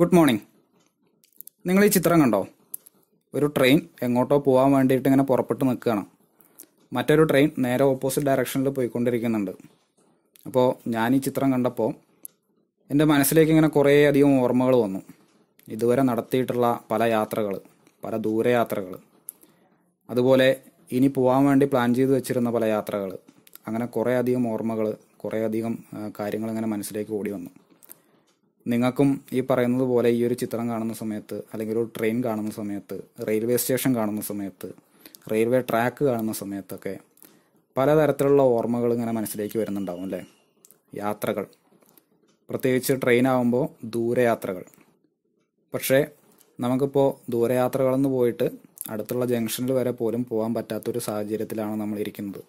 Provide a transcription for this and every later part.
Good morning നിങ്ങൾ ഈ ചിത്രം കണ്ടോ? ഒരു ട്രെയിൻ എങ്ങോട്ടോ പോകാൻ വേണ്ടിയിട്ട് ഇങ്ങനെ പുറപ്പെട്ട് നിൽക്കുകയാണ്. മറ്റൊരു ട്രെയിൻ നേരെ ഓപ്പോസിറ്റ് ഡയറക്ഷനിൽ പോയിക്കൊണ്ടിരിക്കുന്നുണ്ട്. അപ്പോൾ ഞാൻ ഈ ചിത്രം കണ്ടപ്പോൾ എന്റെ മനസ്സിലേക്ക് ഇങ്ങനെ കുറേ അധികം ഓർമ്മകൾ വന്നു. ഇതുവരെ നടത്തിയിട്ടുള്ള പല യാത്രകൾ പല ദൂരയാത്രകൾ അതുപോലെ ഇനി പോകാൻ വേണ്ടി പ്ലാൻ ചെയ്ത് വെച്ചിരുന്ന പല യാത്രകൾ അങ്ങനെ കുറേ അധികം ഓർമ്മകൾ കുറേ അധികം കാര്യങ്ങൾ ഇങ്ങനെ മനസ്സിലേക്ക് ഓടി വന്നു. നിങ്ങൾക്കും ഈ പറയുന്നത് പോലെ ഈ ഒരു ചിത്രം കാണുന്ന സമയത്ത് അല്ലെങ്കിൽ ഒരു ട്രെയിൻ കാണുന്ന സമയത്ത് റെയിൽവേ സ്റ്റേഷൻ കാണുന്ന സമയത്ത് റെയിൽവേ ട്രാക്ക് കാണുന്ന സമയത്തൊക്കെ പലതരത്തിലുള്ള ഓർമ്മകൾ ഇങ്ങനെ മനസ്സിലേക്ക് വരുന്നുണ്ടാവും അല്ലേ? യാത്രകൾ. പ്രത്യേകിച്ച് ട്രെയിൻ ആകുമ്പോൾ ദൂരയാത്രകൾ. പക്ഷേ നമുക്കിപ്പോൾ ദൂരയാത്രകളെന്ന് പോയിട്ട് അടുത്തുള്ള ജംഗ്ഷനിൽ വരെ പോലും പോകാൻ പറ്റാത്തൊരു സാഹചര്യത്തിലാണ് നമ്മൾ ഇരിക്കുന്നത്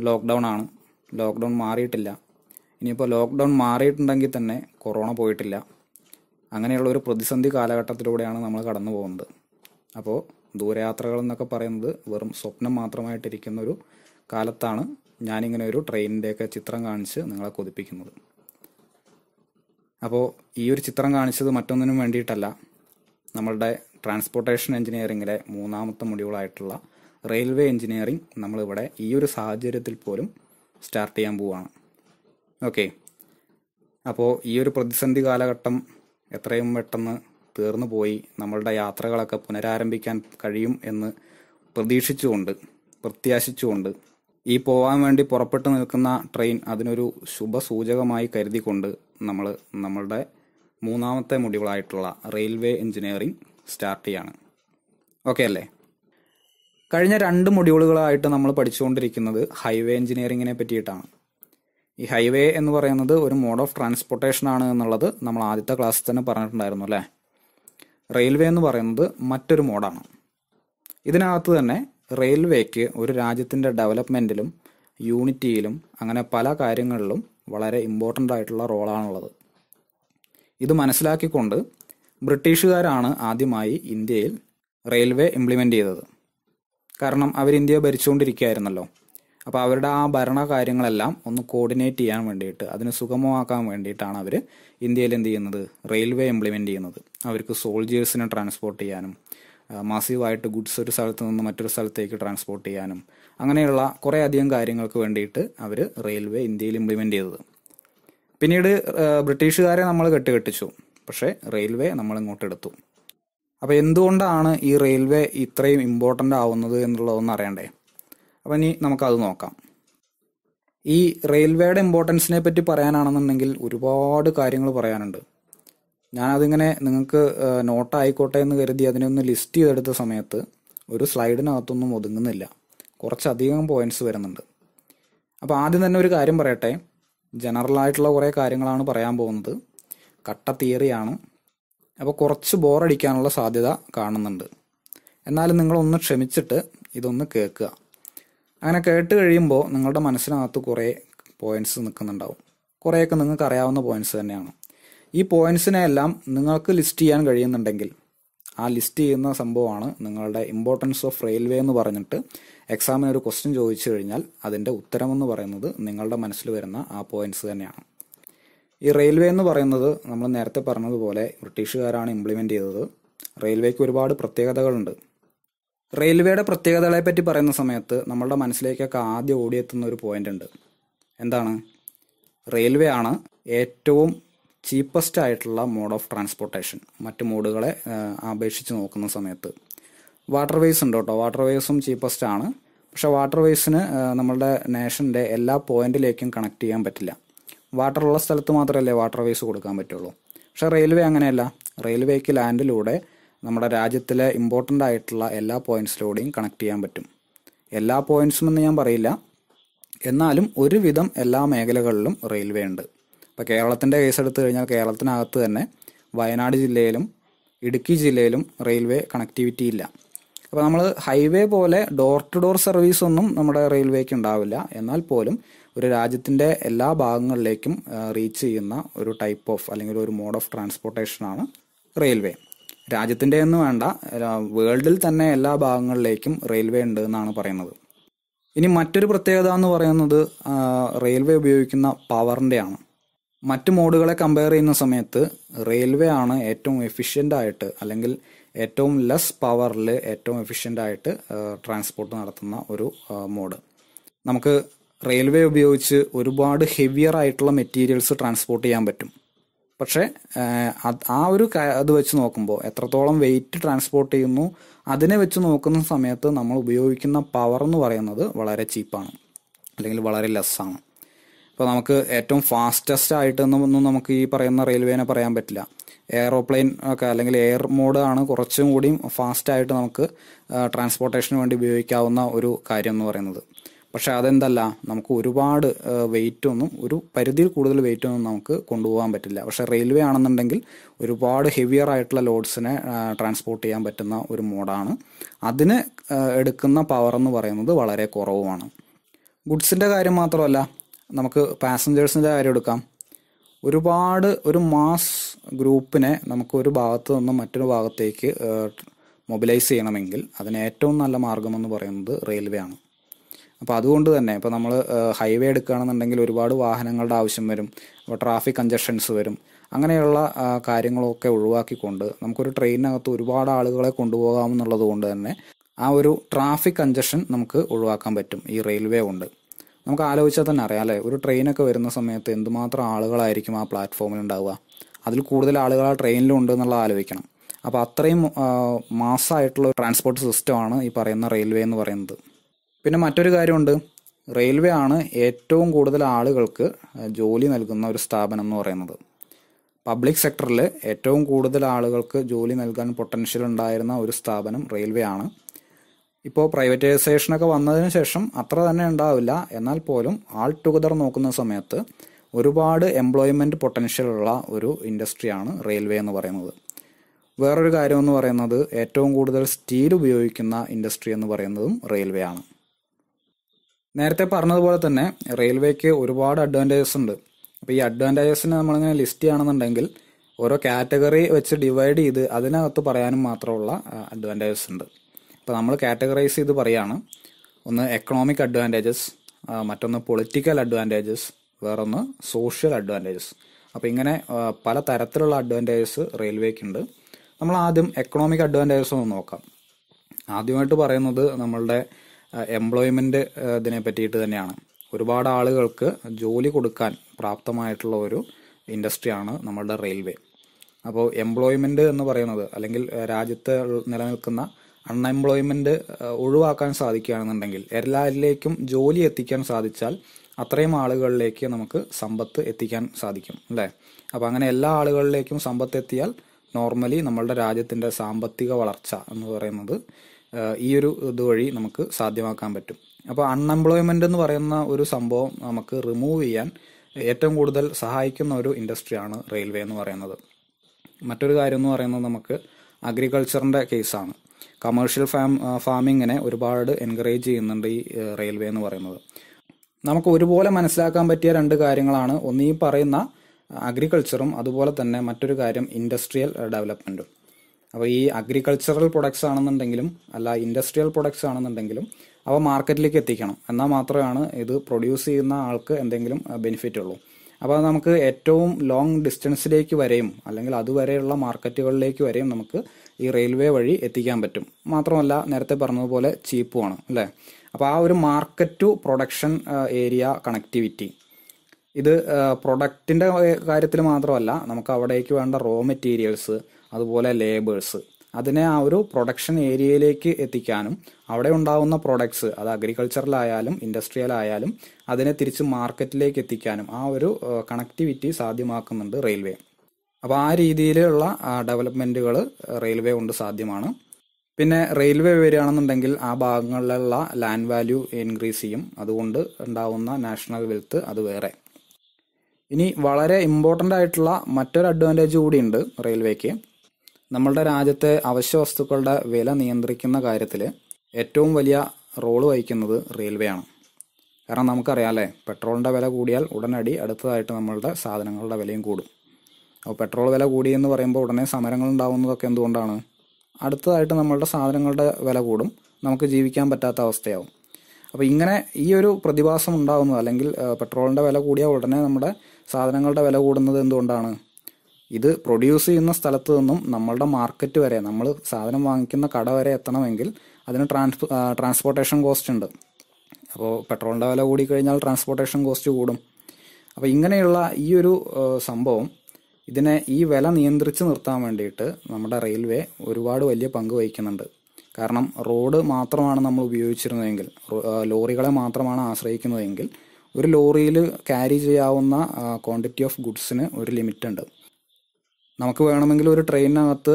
ലോക്ക്ഡൗൺ ആണ്. ലോക്ക്ഡൗൺ മാറിയിട്ടില്ല. ഇനിയിപ്പോൾ ലോക്ക്ഡൗൺ മാറിയിട്ടുണ്ടെങ്കിൽ തന്നെ കൊറോണ പോയിട്ടില്ല. അങ്ങനെയുള്ള ഒരു പ്രതിസന്ധി കാലഘട്ടത്തിലൂടെയാണ് നമ്മൾ കടന്നു പോകുന്നത്. അപ്പോൾ ദൂരയാത്രകൾ എന്നൊക്കെ പറയുന്നത് വെറും സ്വപ്നം മാത്രമായിട്ടിരിക്കുന്ന ഒരു കാലത്താണ് ഞാനിങ്ങനെ ഒരു ട്രെയിനിന്റെയൊക്കെ ചിത്രം കാണിച്ച് നിങ്ങളെ കൊതിപ്പിക്കുന്നത്. അപ്പോൾ ഈ ഒരു ചിത്രം കാണിച്ചത് മറ്റൊന്നിനും വേണ്ടിയിട്ടല്ല. നമ്മളുടെ ട്രാൻസ്പോർട്ടേഷൻ എഞ്ചിനീയറിങ്ങിലെ മൂന്നാമത്തെ മൊഡ്യൂളായിട്ടുള്ള റെയിൽവേ എഞ്ചിനീയറിംഗ് നമ്മളിവിടെ ഈ ഒരു സാഹചര്യത്തിൽ പോലും സ്റ്റാർട്ട് ചെയ്യാൻ പോവുകയാണ്. ഓക്കെ. അപ്പോൾ ഈ ഒരു പ്രതിസന്ധി കാലഘട്ടം എത്രയും പെട്ടെന്ന് തീർന്നു പോയി. നമ്മളുടെ യാത്രകളൊക്കെ പുനരാരംഭിക്കാൻ കഴിയും എന്ന് പ്രതീക്ഷിച്ചുകൊണ്ട് പ്രത്യാശിച്ചുകൊണ്ട് ഈ പോകാൻ വേണ്ടി പുറപ്പെട്ടു നിൽക്കുന്ന ട്രെയിൻ അതിനൊരു ശുഭസൂചകമായി കരുതിക്കൊണ്ട് നമ്മൾ നമ്മളുടെ മൂന്നാമത്തെ മൊഡ്യൂളായിട്ടുള്ള റെയിൽവേ എഞ്ചിനീയറിംഗ് സ്റ്റാർട്ട് ചെയ്യാണ്. ഓക്കെ അല്ലേ? കഴിഞ്ഞ രണ്ട് മൊഡ്യൂളുകളായിട്ട് നമ്മൾ പഠിച്ചുകൊണ്ടിരിക്കുന്നത് ഹൈവേ എഞ്ചിനീയറിങ്ങിനെ പറ്റിയിട്ടാണ്. ഈ ഹൈവേ എന്ന് പറയുന്നത് ഒരു മോഡ് ഓഫ് ട്രാൻസ്പോർട്ടേഷൻ ആണ് എന്നുള്ളത് നമ്മൾ ആദ്യത്തെ ക്ലാസ്സിൽ തന്നെ പറഞ്ഞിട്ടുണ്ടായിരുന്നു അല്ലേ? റെയിൽവേ എന്ന് പറയുന്നത് മറ്റൊരു മോഡാണ് ഇതിനകത്ത് തന്നെ റെയിൽവേക്ക് ഒരു രാജ്യത്തിന്റെ ഡെവലപ്മെന്റിലും യൂണിറ്റിയിലും അങ്ങനെ പല കാര്യങ്ങളിലും വളരെ ഇമ്പോർട്ടന്റ് ആയിട്ടുള്ള റോളാണുള്ളത് ഇത് മനസ്സിലാക്കിക്കൊണ്ട് ബ്രിട്ടീഷുകാരാണ് ആദ്യമായി ഇന്ത്യയിൽ റെയിൽവേ ഇംപ്ലിമെന്റ് ചെയ്തത്. കാരണം അവർ ഇന്ത്യയെ ഭരിച്ചുകൊണ്ടിരിക്കുകയായിരുന്നല്ലോ. അപ്പോൾ അവരുടെ ആ ഭരണ കാര്യങ്ങളെല്ലാം ഒന്ന് കോർഡിനേറ്റ് ചെയ്യാൻ വേണ്ടിയിട്ട് അതിന് സുഗമമാക്കാൻ വേണ്ടിയിട്ടാണ് അവർ ഇന്ത്യയിൽ എന്ത് ചെയ്യുന്നത്? റെയിൽവേ ഇംപ്ലിമെന്റ് ചെയ്യുന്നത്. അവർക്ക് സോൾജേഴ്സിനെ ട്രാൻസ്പോർട്ട് ചെയ്യാനും മാസീവായിട്ട് ഗുഡ്സ് ഒരു സ്ഥലത്ത് നിന്ന് മറ്റൊരു സ്ഥലത്തേക്ക് ട്രാൻസ്പോർട്ട് ചെയ്യാനും അങ്ങനെയുള്ള കുറേ അധികം കാര്യങ്ങൾക്ക് വേണ്ടിയിട്ട് അവർ റെയിൽവേ ഇന്ത്യയിൽ ഇംപ്ലിമെന്റ് ചെയ്തത്. പിന്നീട് ബ്രിട്ടീഷുകാരെ നമ്മൾ കെട്ടുകെട്ടിച്ചു. പക്ഷേ റെയിൽവേ നമ്മൾ ഇങ്ങോട്ട് എടുത്തു. അപ്പോൾ എന്തുകൊണ്ടാണ് ഈ റെയിൽവേ ഇത്രയും ഇമ്പോർട്ടന്റ് ആവുന്നത് എന്നുള്ളതൊന്നും അറിയണ്ടേ? അപ്പം ഇനി നമുക്കത് നോക്കാം. ഈ റെയിൽവേയുടെ ഇമ്പോർട്ടൻസിനെ പറ്റി പറയാനാണെന്നുണ്ടെങ്കിൽ ഒരുപാട് കാര്യങ്ങൾ പറയാനുണ്ട്. ഞാനതിങ്ങനെ നിങ്ങൾക്ക് നോട്ട് നോട്ടായിക്കോട്ടെ എന്ന് കരുതി അതിനെ ഒന്ന് ലിസ്റ്റ് ചെയ്തെടുത്ത സമയത്ത് ഒരു സ്ലൈഡിനകത്തൊന്നും ഒതുങ്ങുന്നില്ല. കുറച്ചധികം പോയിന്റ്സ് വരുന്നുണ്ട്. അപ്പോൾ ആദ്യം തന്നെ ഒരു കാര്യം പറയട്ടെ. ജനറൽ ആയിട്ടുള്ള കുറേ കാര്യങ്ങളാണ് പറയാൻ പോകുന്നത്. കട്ട തിയറിയാണ്. അപ്പോൾ കുറച്ച് ബോറടിക്കാനുള്ള സാധ്യത കാണുന്നുണ്ട്. എന്നാലും നിങ്ങളൊന്ന് ക്ഷമിച്ചിട്ട് ഇതൊന്ന് കേൾക്കുക. അങ്ങനെ കേട്ട് കഴിയുമ്പോൾ നിങ്ങളുടെ മനസ്സിനകത്ത് കുറേ പോയിന്റ്സ് നിൽക്കുന്നുണ്ടാവും. കുറേയൊക്കെ നിങ്ങൾക്ക് അറിയാവുന്ന പോയിന്റ്സ് തന്നെയാണ്. ഈ പോയിന്റ്സിനെ എല്ലാം നിങ്ങൾക്ക് ലിസ്റ്റ് ചെയ്യാൻ കഴിയുന്നുണ്ടെങ്കിൽ ആ ലിസ്റ്റ് ചെയ്യുന്ന സംഭവമാണ് നിങ്ങളുടെ ഇമ്പോർട്ടൻസ് ഓഫ് റെയിൽവേ എന്ന് പറഞ്ഞിട്ട് എക്സാമിന് ഒരു ക്വസ്റ്റ്യൻ ചോദിച്ചു കഴിഞ്ഞാൽ അതിന്റെ ഉത്തരമെന്ന് പറയുന്നത് നിങ്ങളുടെ മനസ്സിൽ വരുന്ന ആ പോയിന്റ്സ് തന്നെയാണ്. ഈ റെയിൽവേ എന്ന് പറയുന്നത് നമ്മൾ നേരത്തെ പറഞ്ഞതുപോലെ ബ്രിട്ടീഷുകാരാണ് ഇംപ്ലിമെന്റ് ചെയ്തത്. റെയിൽവേക്ക് ഒരുപാട് പ്രത്യേകതകളുണ്ട്. റെയിൽവേയുടെ പ്രത്യേകതകളെ പറ്റി പറയുന്ന സമയത്ത് നമ്മളുടെ മനസ്സിലേക്കൊക്കെ ആദ്യം ഓടിയെത്തുന്ന ഒരു പോയിന്റ് ഉണ്ട്. എന്താണ്? റെയിൽവേ ആണ് ഏറ്റവും ചീപ്പസ്റ്റ് ആയിട്ടുള്ള മോഡ് ഓഫ് ട്രാൻസ്പോർട്ടേഷൻ മറ്റു മോഡുകളെ അപേക്ഷിച്ച് നോക്കുന്ന സമയത്ത്. വാട്ടർവേസ് ഉണ്ട് കേട്ടോ. വാട്ടർവേസും ചീപ്പസ്റ്റ് ആണ്. പക്ഷെ വാട്ടർ വേസിന് നമ്മളുടെ നേഷന്റെ എല്ലാ പോയിന്റിലേക്കും കണക്ട് ചെയ്യാൻ പറ്റില്ല. വാട്ടർ ഉള്ള സ്ഥലത്ത് മാത്രമല്ലേ വാട്ടർവേസ് കൊടുക്കാൻ പറ്റുള്ളൂ. പക്ഷെ റെയിൽവേ അങ്ങനെയല്ല. റെയിൽവേക്ക് ലാൻഡിലൂടെ നമ്മുടെ രാജ്യത്തിലെ ഇമ്പോർട്ടന്റ് ആയിട്ടുള്ള എല്ലാ പോയിന്റ്സിലൂടെയും കണക്ട് ചെയ്യാൻ പറ്റും. എല്ലാ പോയിന്റ്സും എന്ന് ഞാൻ പറയില്ല. എന്നാലും ഒരുവിധം എല്ലാ മേഖലകളിലും റെയിൽവേ ഉണ്ട്. ഇപ്പോൾ കേരളത്തിന്റെ കേസ് എടുത്തു കഴിഞ്ഞാൽ കേരളത്തിനകത്ത് തന്നെ വയനാട് ജില്ലയിലും ഇടുക്കി ജില്ലയിലും റെയിൽവേ കണക്ടിവിറ്റി ഇല്ല. അപ്പോൾ നമ്മൾ ഹൈവേ പോലെ ഡോർ ടു ഡോർ സർവീസ് ഒന്നും നമ്മുടെ റെയിൽവേക്ക് ഉണ്ടാവില്ല. എന്നാൽ പോലും ഒരു രാജ്യത്തിന്റെ എല്ലാ ഭാഗങ്ങളിലേക്കും റീച്ച് ചെയ്യുന്ന ഒരു ടൈപ്പ് ഓഫ് അല്ലെങ്കിൽ ഒരു മോഡ് ഓഫ് ട്രാൻസ്പോർട്ടേഷനാണ് റെയിൽവേ രാജ്യത്തിന്റെ എന്ന് വേണ്ട വേൾഡിൽ തന്നെ എല്ലാ ഭാഗങ്ങളിലേക്കും റെയിൽവേ ഉണ്ട് എന്നാണ് പറയുന്നത്. ഇനി മറ്റൊരു പ്രത്യേകത എന്ന് പറയുന്നത് റെയിൽവേ ഉപയോഗിക്കുന്ന പവറിന്റെ ആണ് മറ്റ് മോഡുകളെ കമ്പയർ ചെയ്യുന്ന സമയത്ത് റെയിൽവേ ആണ് ഏറ്റവും എഫിഷ്യന്റ് ആയിട്ട് അല്ലെങ്കിൽ ഏറ്റവും ലെസ് പവറിൽ ഏറ്റവും എഫിഷ്യന്റ് ആയിട്ട് ട്രാൻസ്പോർട്ട് നടത്തുന്ന ഒരു മോഡ്. നമുക്ക് റെയിൽവേ ഉപയോഗിച്ച് ഒരുപാട് ഹെവിയർ ആയിട്ടുള്ള മെറ്റീരിയൽസ് ട്രാൻസ്പോർട്ട് ചെയ്യാൻ പറ്റും. പക്ഷേ ആ ഒരു അത് വെച്ച് നോക്കുമ്പോൾ എത്രത്തോളം വെയിറ്റ് ട്രാൻസ്പോർട്ട് ചെയ്യുന്നു അതിനെ വെച്ച് നോക്കുന്ന സമയത്ത് നമ്മൾ ഉപയോഗിക്കുന്ന പവർ എന്ന് പറയുന്നത് വളരെ ചീപ്പാണ് അല്ലെങ്കിൽ വളരെ ലെസ്സാണ് ഇപ്പോൾ നമുക്ക് ഏറ്റവും ഫാസ്റ്റസ്റ്റ് ആയിട്ടൊന്നും നമുക്ക് ഈ പറയുന്ന റെയിൽവേനെ പറയാൻ പറ്റില്ല. എയറോപ്ലെയിൻ ഒക്കെ അല്ലെങ്കിൽ എയർ മോഡ് ആണ് കുറച്ചും കൂടി ഫാസ്റ്റായിട്ട് നമുക്ക് ട്രാൻസ്പോർട്ടേഷന് വേണ്ടി ഉപയോഗിക്കാവുന്ന ഒരു കാര്യം എന്ന് പറയുന്നത്. പക്ഷെ അതെന്തല്ല നമുക്ക് ഒരുപാട് വെയിറ്റ് ഒന്നും ഒരു പരിധിയിൽ കൂടുതൽ വെയിറ്റ് ഒന്നും നമുക്ക് കൊണ്ടുപോകാൻ പറ്റില്ല. പക്ഷേ റെയിൽവേ ആണെന്നുണ്ടെങ്കിൽ ഒരുപാട് ഹെവിയർ ആയിട്ടുള്ള ലോഡ്സിനെ ട്രാൻസ്പോർട്ട് ചെയ്യാൻ പറ്റുന്ന ഒരു മോഡാണ് അതിന് എടുക്കുന്ന പവർ എന്ന് പറയുന്നത് വളരെ കുറവുമാണ്. ഗുഡ്സിന്റെ കാര്യം മാത്രമല്ല നമുക്ക് പാസഞ്ചേഴ്സിന്റെ കാര്യം എടുക്കാം. ഒരുപാട് ഒരു മാസ് ഗ്രൂപ്പിനെ നമുക്ക് ഒരു ഭാഗത്ത് നിന്നും മറ്റൊരു ഭാഗത്തേക്ക് മൊബിലൈസ് ചെയ്യണമെങ്കിൽ അതിന് ഏറ്റവും നല്ല മാർഗമെന്ന് പറയുന്നത് റെയിൽവേ ആണ്. അപ്പോൾ അതുകൊണ്ട് തന്നെ ഇപ്പോൾ നമ്മൾ ഹൈവേ എടുക്കുകയാണെന്നുണ്ടെങ്കിൽ ഒരുപാട് വാഹനങ്ങളുടെ ആവശ്യം വരും. അപ്പോൾ ട്രാഫിക് കഞ്ചഷൻസ് വരും. അങ്ങനെയുള്ള കാര്യങ്ങളൊക്കെ ഒഴിവാക്കിക്കൊണ്ട് നമുക്കൊരു ട്രെയിനിനകത്ത് ഒരുപാട് ആളുകളെ കൊണ്ടുപോകാമെന്നുള്ളത് കൊണ്ട് തന്നെ ആ ഒരു ട്രാഫിക് കഞ്ചഷൻ നമുക്ക് ഒഴിവാക്കാൻ പറ്റും ഈ റെയിൽവേ കൊണ്ട്. നമുക്ക് ആലോചിച്ചാൽ തന്നെ അറിയാം അല്ലേ? ഒരു ട്രെയിനൊക്കെ വരുന്ന സമയത്ത് എന്തുമാത്രം ആളുകളായിരിക്കും ആ പ്ലാറ്റ്ഫോമിൽ ഉണ്ടാവുക? അതിൽ കൂടുതൽ ആളുകൾ ആ ട്രെയിനിലും ഉണ്ട് എന്നുള്ളത് ആലോചിക്കണം. അപ്പോൾ അത്രയും മാസമായിട്ടുള്ള ട്രാൻസ്പോർട്ട് സിസ്റ്റമാണ് ഈ പറയുന്ന റെയിൽവേ എന്ന് പറയുന്നത്. പിന്നെ മറ്റൊരു കാര്യമുണ്ട്. റെയിൽവേ ആണ് ഏറ്റവും കൂടുതൽ ആളുകൾക്ക് ജോലി നൽകുന്ന ഒരു സ്ഥാപനം എന്ന് പറയുന്നത്. പബ്ലിക് സെക്ടറിൽ ഏറ്റവും കൂടുതൽ ആളുകൾക്ക് ജോലി നൽകാൻ പൊട്ടൻഷ്യൽ ഉണ്ടായിരുന്ന ഒരു സ്ഥാപനം റെയിൽവേ ആണ്. ഇപ്പോൾ പ്രൈവറ്റൈസേഷനൊക്കെ വന്നതിന് ശേഷം അത്ര തന്നെ ഉണ്ടാവില്ല. എന്നാൽ പോലും ആൾ ടുഗദർ നോക്കുന്ന സമയത്ത് ഒരുപാട് എംപ്ലോയ്മെന്റ് പൊട്ടൻഷ്യൽ ഉള്ള ഒരു ഇൻഡസ്ട്രിയാണ് റെയിൽവേ എന്ന് പറയുന്നത്. വേറൊരു കാര്യം എന്ന് പറയുന്നത് ഏറ്റവും കൂടുതൽ സ്റ്റീൽ ഉപയോഗിക്കുന്ന ഇൻഡസ്ട്രി എന്ന് പറയുന്നതും റെയിൽവേ ആണ്. നേരത്തെ പറഞ്ഞതുപോലെ തന്നെ റെയിൽവേക്ക് ഒരുപാട് അഡ്വാന്റേജസ് ഉണ്ട്. അപ്പോൾ ഈ അഡ്വാന്റേജസിനെ നമ്മളിങ്ങനെ ലിസ്റ്റ് ചെയ്യുകയാണെന്നുണ്ടെങ്കിൽ ഓരോ കാറ്റഗറി വെച്ച് ഡിവൈഡ് ചെയ്ത് അതിനകത്ത് പറയാനും മാത്രമുള്ള അഡ്വാന്റേജസ് ഉണ്ട്. അപ്പോൾ നമ്മൾ കാറ്റഗറൈസ് ചെയ്ത് പറയാണ്. ഒന്ന് എക്കണോമിക് അഡ്വാന്റേജസ് മറ്റൊന്ന് പൊളിറ്റിക്കൽ അഡ്വാന്റേജസ് വേറൊന്ന് സോഷ്യൽ അഡ്വാന്റേജസ് അപ്പോൾ ഇങ്ങനെ പല തരത്തിലുള്ള അഡ്വാന്റേജസ് റെയിൽവേക്ക് ഉണ്ട് നമ്മൾ ആദ്യം എക്കണോമിക് അഡ്വാന്റേജസ് ഒന്ന് നോക്കാം. ആദ്യമായിട്ട് പറയുന്നത് നമ്മളുടെ എംപ്ലോയ്മെന്റ് ഇതിനെ പറ്റിയിട്ട് തന്നെയാണ്. ഒരുപാട് ആളുകൾക്ക് ജോലി കൊടുക്കാൻ പ്രാപ്തമായിട്ടുള്ള ഒരു ഇൻഡസ്ട്രിയാണ് നമ്മളുടെ റെയിൽവേ അപ്പോൾ എംപ്ലോയ്മെന്റ് എന്ന് പറയുന്നത് അല്ലെങ്കിൽ രാജ്യത്ത് നിലനിൽക്കുന്ന അൺഎംപ്ലോയ്മെന്റ് ഒഴിവാക്കാൻ സാധിക്കുകയാണെന്നുണ്ടെങ്കിൽ എല്ലാവരിലേക്കും ജോലി എത്തിക്കാൻ സാധിച്ചാൽ അത്രയും ആളുകളിലേക്ക് നമുക്ക് സമ്പത്ത് എത്തിക്കാൻ സാധിക്കും അല്ലേ? അപ്പോൾ അങ്ങനെ എല്ലാ ആളുകളിലേക്കും സമ്പത്ത് എത്തിയാൽ നോർമലി നമ്മളുടെ രാജ്യത്തിന്റെ സാമ്പത്തിക വളർച്ച എന്ന് പറയുന്നത് ഈ ഒരു ഇതുവഴി നമുക്ക് സാധ്യമാക്കാൻ പറ്റും. അപ്പോൾ അൺഎംപ്ലോയ്മെന്റ് എന്ന് പറയുന്ന ഒരു സംഭവം നമുക്ക് റിമൂവ് ചെയ്യാൻ ഏറ്റവും കൂടുതൽ സഹായിക്കുന്ന ഒരു ഇൻഡസ്ട്രിയാണ് റെയിൽവേ എന്ന് പറയുന്നത്. മറ്റൊരു കാര്യം എന്ന് പറയുന്നത് നമുക്ക് അഗ്രികൾച്ചറിന്റെ കേസാണ് കമേഴ്ഷ്യൽ ഫാം ഫാമിങ്ങിനെ ഒരുപാട് എൻകറേജ് ചെയ്യുന്നുണ്ട് ഈ റെയിൽവേ എന്ന് പറയുന്നത്. നമുക്ക് ഒരുപോലെ മനസ്സിലാക്കാൻ പറ്റിയ രണ്ട് കാര്യങ്ങളാണ്. ഒന്ന് ഈ പറയുന്ന അഗ്രികൾച്ചറും അതുപോലെ തന്നെ മറ്റൊരു കാര്യം ഇൻഡസ്ട്രിയൽ ഡെവലപ്മെന്റും അപ്പോൾ ഈ അഗ്രികൾച്ചറൽ പ്രൊഡക്ട്സ് ആണെന്നുണ്ടെങ്കിലും അല്ല ഇൻഡസ്ട്രിയൽ പ്രൊഡക്ട്സ് ആണെന്നുണ്ടെങ്കിലും അവ മാർക്കറ്റിലേക്ക് എത്തിക്കണം. എന്നാൽ മാത്രമാണ് ഇത് പ്രൊഡ്യൂസ് ചെയ്യുന്ന ആൾക്ക് എന്തെങ്കിലും ബെനിഫിറ്റ് ഉള്ളൂ. അപ്പോൾ നമുക്ക് ഏറ്റവും ലോങ് ഡിസ്റ്റൻസിലേക്ക് വരെയും അല്ലെങ്കിൽ അതുവരെയുള്ള മാർക്കറ്റുകളിലേക്ക് വരെയും നമുക്ക് ഈ റെയിൽവേ വഴി എത്തിക്കാൻ പറ്റും. മാത്രമല്ല നേരത്തെ പറഞ്ഞതുപോലെ ചീപ്പുമാണ് അല്ലേ? അപ്പോൾ ആ ഒരു market to production area connectivity ഇത് പ്രൊഡക്റ്റിന്റെ കാര്യത്തിൽ മാത്രമല്ല നമുക്ക് അവിടേക്ക് വേണ്ട റോ മെറ്റീരിയൽസ് അതുപോലെ ലേബേഴ്സ് അതിനെ ആ ഒരു പ്രൊഡക്ഷൻ ഏരിയയിലേക്ക് എത്തിക്കാനും അവിടെ ഉണ്ടാകുന്ന പ്രൊഡക്ട്സ് അത് അഗ്രികൾച്ചറിലായാലും ഇൻഡസ്ട്രിയലായാലും അതിനെ തിരിച്ച് മാർക്കറ്റിലേക്ക് എത്തിക്കാനും ആ ഒരു കണക്ടിവിറ്റി സാധ്യമാക്കുന്നുണ്ട് റെയിൽവേ അപ്പോൾ ആ രീതിയിലുള്ള ഡെവലപ്മെന്റുകൾ റെയിൽവേ കൊണ്ട് സാധ്യമാണ്. പിന്നെ റെയിൽവേ വരികയാണെന്നുണ്ടെങ്കിൽ ആ ഭാഗങ്ങളിലുള്ള ലാൻഡ് വാല്യൂ ഇൻക്രീസ് ചെയ്യും. അതുകൊണ്ട് ഉണ്ടാകുന്ന നാഷണൽ വെൽത്ത് അത് വേറെ. ഇനി വളരെ ഇമ്പോർട്ടന്റ് ആയിട്ടുള്ള മറ്റൊരു അഡ്വാന്റേജ് കൂടിയുണ്ട് റെയിൽവേക്ക് നമ്മളുടെ രാജ്യത്തെ അവശ്യ വസ്തുക്കളുടെ വില നിയന്ത്രിക്കുന്ന കാര്യത്തിൽ ഏറ്റവും വലിയ റോൾ വഹിക്കുന്നത് റെയിൽവേ ആണ്. കാരണം നമുക്കറിയാം അല്ലേ? പെട്രോളിന്റെ വില കൂടിയാൽ ഉടനടി അടുത്തതായിട്ട് നമ്മളുടെ സാധനങ്ങളുടെ വിലയും കൂടും. അപ്പോൾ പെട്രോൾ വില കൂടി എന്ന് പറയുമ്പോൾ ഉടനെ സമരങ്ങൾ ഉണ്ടാകുന്നതൊക്കെ എന്തുകൊണ്ടാണ്? അടുത്തതായിട്ട് നമ്മളുടെ സാധനങ്ങളുടെ വില കൂടും. നമുക്ക് ജീവിക്കാൻ പറ്റാത്ത അവസ്ഥയാവും. അപ്പോൾ ഇങ്ങനെ ഈ ഒരു പ്രതിഭാസം ഉണ്ടാകുന്നത് അല്ലെങ്കിൽ പെട്രോളിന്റെ വില കൂടിയാൽ ഉടനെ നമ്മുടെ സാധനങ്ങളുടെ വില കൂടുന്നത് എന്തുകൊണ്ടാണ്? ഇത് പ്രൊഡ്യൂസ് ചെയ്യുന്ന സ്ഥലത്ത് നിന്നും നമ്മളുടെ മാർക്കറ്റ് വരെ നമ്മൾ സാധനം വാങ്ങിക്കുന്ന കട വരെ എത്തണമെങ്കിൽ അതിന് ട്രാൻസ്പോ ട്രാൻസ്പോർട്ടേഷൻ കോസ്റ്റ് ഉണ്ട്. അപ്പോൾ പെട്രോളിന്റെ വില കൂടി കഴിഞ്ഞാൽ ട്രാൻസ്പോർട്ടേഷൻ കോസ്റ്റ് കൂടും. അപ്പോൾ ഇങ്ങനെയുള്ള ഈ ഒരു സംഭവം ഇതിനെ ഈ വില നിയന്ത്രിച്ച് നിർത്താൻ വേണ്ടിയിട്ട് നമ്മുടെ റെയിൽവേ ഒരുപാട് വലിയ പങ്ക് വഹിക്കുന്നുണ്ട്. കാരണം റോഡ് മാത്രമാണ് നമ്മൾ ഉപയോഗിച്ചിരുന്നതെങ്കിൽ ലോറികളെ മാത്രമാണ് ആശ്രയിക്കുന്നതെങ്കിൽ ഒരു ലോറിയിൽ ക്യാരി ചെയ്യാവുന്ന ക്വാണ്ടിറ്റി ഓഫ് ഗുഡ്സിന് ഒരു ലിമിറ്റ് ഉണ്ട്. നമുക്ക് വേണമെങ്കിൽ ഒരു ട്രെയിനിനകത്ത്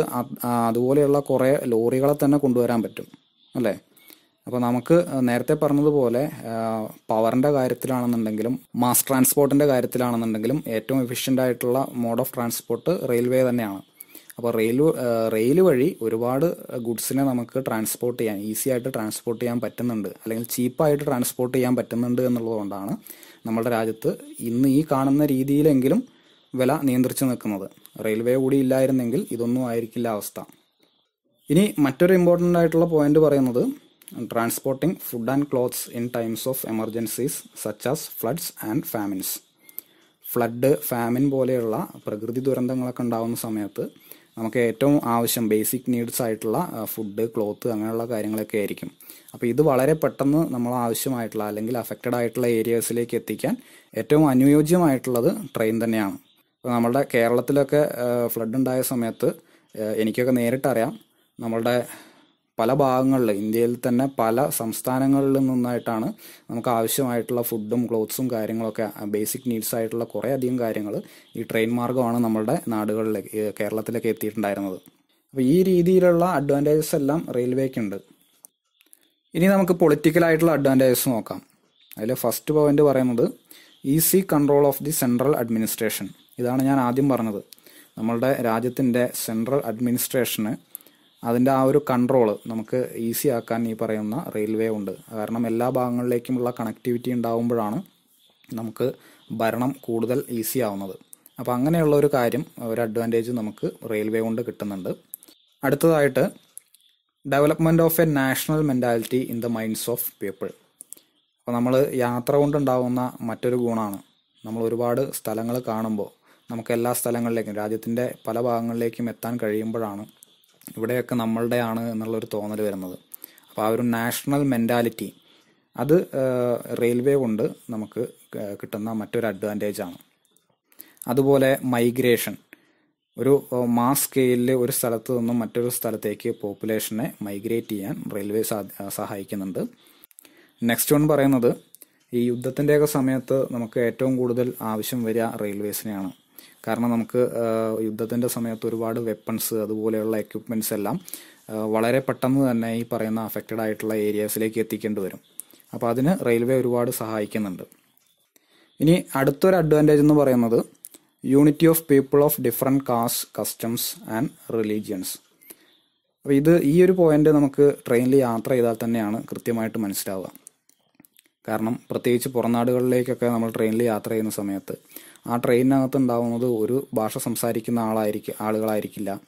അതുപോലെയുള്ള കുറേ ലോറികളെ തന്നെ കൊണ്ടുവരാൻ പറ്റും അല്ലേ? അപ്പോൾ നമുക്ക് നേരത്തെ പറഞ്ഞതുപോലെ പവറിന്റെ കാര്യത്തിലാണെന്നുണ്ടെങ്കിലും മാസ് ട്രാൻസ്പോർട്ടിന്റെ കാര്യത്തിലാണെന്നുണ്ടെങ്കിലും ഏറ്റവും എഫിഷ്യന്റ് ആയിട്ടുള്ള മോഡ് ഓഫ് ട്രാൻസ്പോർട്ട് റെയിൽവേ തന്നെയാണ്. അപ്പോൾ റെയിൽ റെയിൽ വഴി ഒരുപാട് ഗുഡ്സിനെ നമുക്ക് ട്രാൻസ്പോർട്ട് ചെയ്യാൻ ഈസി ആയിട്ട് ട്രാൻസ്പോർട്ട് ചെയ്യാൻ പറ്റുന്നുണ്ട് അല്ലെങ്കിൽ ചീപ്പായിട്ട് ട്രാൻസ്പോർട്ട് ചെയ്യാൻ പറ്റുന്നുണ്ട് എന്നുള്ളതുകൊണ്ടാണ് നമ്മുടെ രാജ്യത്ത് ഇന്ന് ഈ കാണുന്ന രീതിയിലെങ്കിലും വില നിയന്ത്രിച്ചു നിൽക്കുന്നത്. റെയിൽവേ കൂടി ഇല്ലായിരുന്നെങ്കിൽ ഇതൊന്നും ആയിരിക്കില്ല അവസ്ഥ. ഇനി മറ്റൊരു ഇമ്പോർട്ടന്റ് ആയിട്ടുള്ള പോയിന്റ് പറയുന്നത് transporting food and clothes in times of emergencies such as floods and famines flood famine പോലെയുള്ള പ്രകൃതി ദുരന്തങ്ങളൊക്കെ ഉണ്ടാകുന്ന സമയത്ത് നമുക്ക് ഏറ്റവും ആവശ്യം ബേസിക് നീഡ്സ് ആയിട്ടുള്ള ഫുഡ് ക്ലോത്ത് അങ്ങനെയുള്ള കാര്യങ്ങളൊക്കെ ആയിരിക്കും. അപ്പോൾ ഇത് വളരെ പെട്ടെന്ന് നമ്മൾ ആവശ്യമായിട്ടുള്ള അല്ലെങ്കിൽ അഫക്റ്റഡ് ആയിട്ടുള്ള ഏരിയസിലേക്ക് എത്തിക്കാൻ ഏറ്റവും അനുയോജ്യമായിട്ടുള്ളത് ട്രെയിൻ തന്നെയാണ്. അപ്പോൾ നമ്മളുടെ കേരളത്തിലൊക്കെ ഫ്ലഡ് ഉണ്ടായ സമയത്ത് എനിക്കൊക്കെ നേരിട്ടറിയാം നമ്മളുടെ പല ഭാഗങ്ങളിൽ ഇന്ത്യയിൽ തന്നെ പല സംസ്ഥാനങ്ങളിൽ നിന്നായിട്ടാണ് നമുക്ക് ആവശ്യമായിട്ടുള്ള ഫുഡും ക്ലോത്ത്സും കാര്യങ്ങളൊക്കെ ബേസിക് നീഡ്സ് ആയിട്ടുള്ള കുറേ അധികം കാര്യങ്ങൾ ഈ ട്രെയിൻ മാർഗമാണ് നമ്മളുടെ നാടുകളിലേക്ക് കേരളത്തിലേക്ക് എത്തിയിട്ടുണ്ടായിരുന്നത്. അപ്പോൾ ഈ രീതിയിലുള്ള അഡ്വാന്റേജസ് എല്ലാം റെയിൽവേക്ക് ഉണ്ട് ഇനി നമുക്ക് പൊളിറ്റിക്കലായിട്ടുള്ള അഡ്വാന്റേജസ് നോക്കാം. അതിൽ ഫസ്റ്റ് പോയിന്റ് പറയുന്നത് easy control of the central administration ഇതാണ് ഞാൻ ആദ്യം പറഞ്ഞത്. നമ്മളുടെ രാജ്യത്തിന്റെ സെൻട്രൽ അഡ്മിനിസ്ട്രേഷന് അതിന്റെ ആ ഒരു കൺട്രോൾ നമുക്ക് ഈസി ആക്കാൻ ഈ പറയുന്ന റെയിൽവേ ഉണ്ട്. കാരണം എല്ലാ ഭാഗങ്ങളിലേക്കുമുള്ള കണക്ടിവിറ്റി ഉണ്ടാകുമ്പോഴാണ് നമുക്ക് ഭരണം കൂടുതൽ ഈസി ആവുന്നത്. അപ്പോൾ അങ്ങനെയുള്ള ഒരു കാര്യം ഒരു അഡ്വാന്റേജ് നമുക്ക് റെയിൽവേ കൊണ്ട് കിട്ടുന്നുണ്ട്. അടുത്തതായിട്ട് development of a national mentality in the minds of people അപ്പോൾ നമ്മൾ യാത്ര കൊണ്ടുണ്ടാവുന്ന മറ്റൊരു ഗുണമാണ്. നമ്മൾ ഒരുപാട് സ്ഥലങ്ങൾ കാണുമ്പോൾ നമുക്ക് എല്ലാ സ്ഥലങ്ങളിലേക്കും രാജ്യത്തിന്റെ പല ഭാഗങ്ങളിലേക്കും എത്താൻ കഴിയുമ്പോഴാണ് ഇവിടെയൊക്കെ നമ്മളുടെയാണ് എന്നുള്ളൊരു തോന്നൽ വരുന്നത്. അപ്പോൾ ആ ഒരു നാഷണൽ മെന്റാലിറ്റി അത് റെയിൽവേ കൊണ്ട് നമുക്ക് കിട്ടുന്ന മറ്റൊരു അഡ്വാന്റേജ് ആണ് അതുപോലെ മൈഗ്രേഷൻ ഒരു മാസ് സ്കെയിലിൽ ഒരു സ്ഥലത്ത് നിന്നും മറ്റൊരു സ്ഥലത്തേക്ക് പോപ്പുലേഷനെ മൈഗ്രേറ്റ് ചെയ്യാൻ റെയിൽവേ സഹായിക്കുന്നുണ്ട്. നെക്സ്റ്റ് വൺ പറയുന്നത് ഈ യുദ്ധത്തിന്റെയൊക്കെ സമയത്ത് നമുക്ക് ഏറ്റവും കൂടുതൽ ആവശ്യം വരിക റെയിൽവേസിനെയാണ്. കാരണം നമുക്ക് യുദ്ധത്തിന്റെ സമയത്ത് ഒരുപാട് വെപ്പൺസ് അതുപോലെയുള്ള എക്യുപ്മെന്റ്സ് എല്ലാം വളരെ പെട്ടെന്ന് തന്നെ ഈ പറയുന്ന അഫക്റ്റഡ് ആയിട്ടുള്ള ഏരിയാസിലേക്ക് എത്തിക്കേണ്ടി വരും. അപ്പോൾ അതിന് റെയിൽവേ ഒരുപാട് സഹായിക്കുന്നുണ്ട്. ഇനി അടുത്തൊരു അഡ്വാന്റേജ് എന്ന് പറയുന്നത് unity of people of different caste customs and religions അപ്പോൾ ഇത് ഈ ഒരു പോയിന്റ് നമുക്ക് ട്രെയിനിൽ യാത്ര ചെയ്താൽ തന്നെയാണ് കൃത്യമായിട്ട് മനസ്സിലാവുക. കാരണം പ്രത്യേകിച്ച് പുറംനാടുകളിലേക്കൊക്കെ നമ്മൾ ട്രെയിനിൽ യാത്ര ചെയ്യുന്ന സമയത്ത് ആ ട്രെയിനിനകത്ത് ഉണ്ടാവുന്നത് ഒരു ഭാഷ സംസാരിക്കുന്ന ആളായിരിക്കും ആളുകളായിരിക്കില്ല.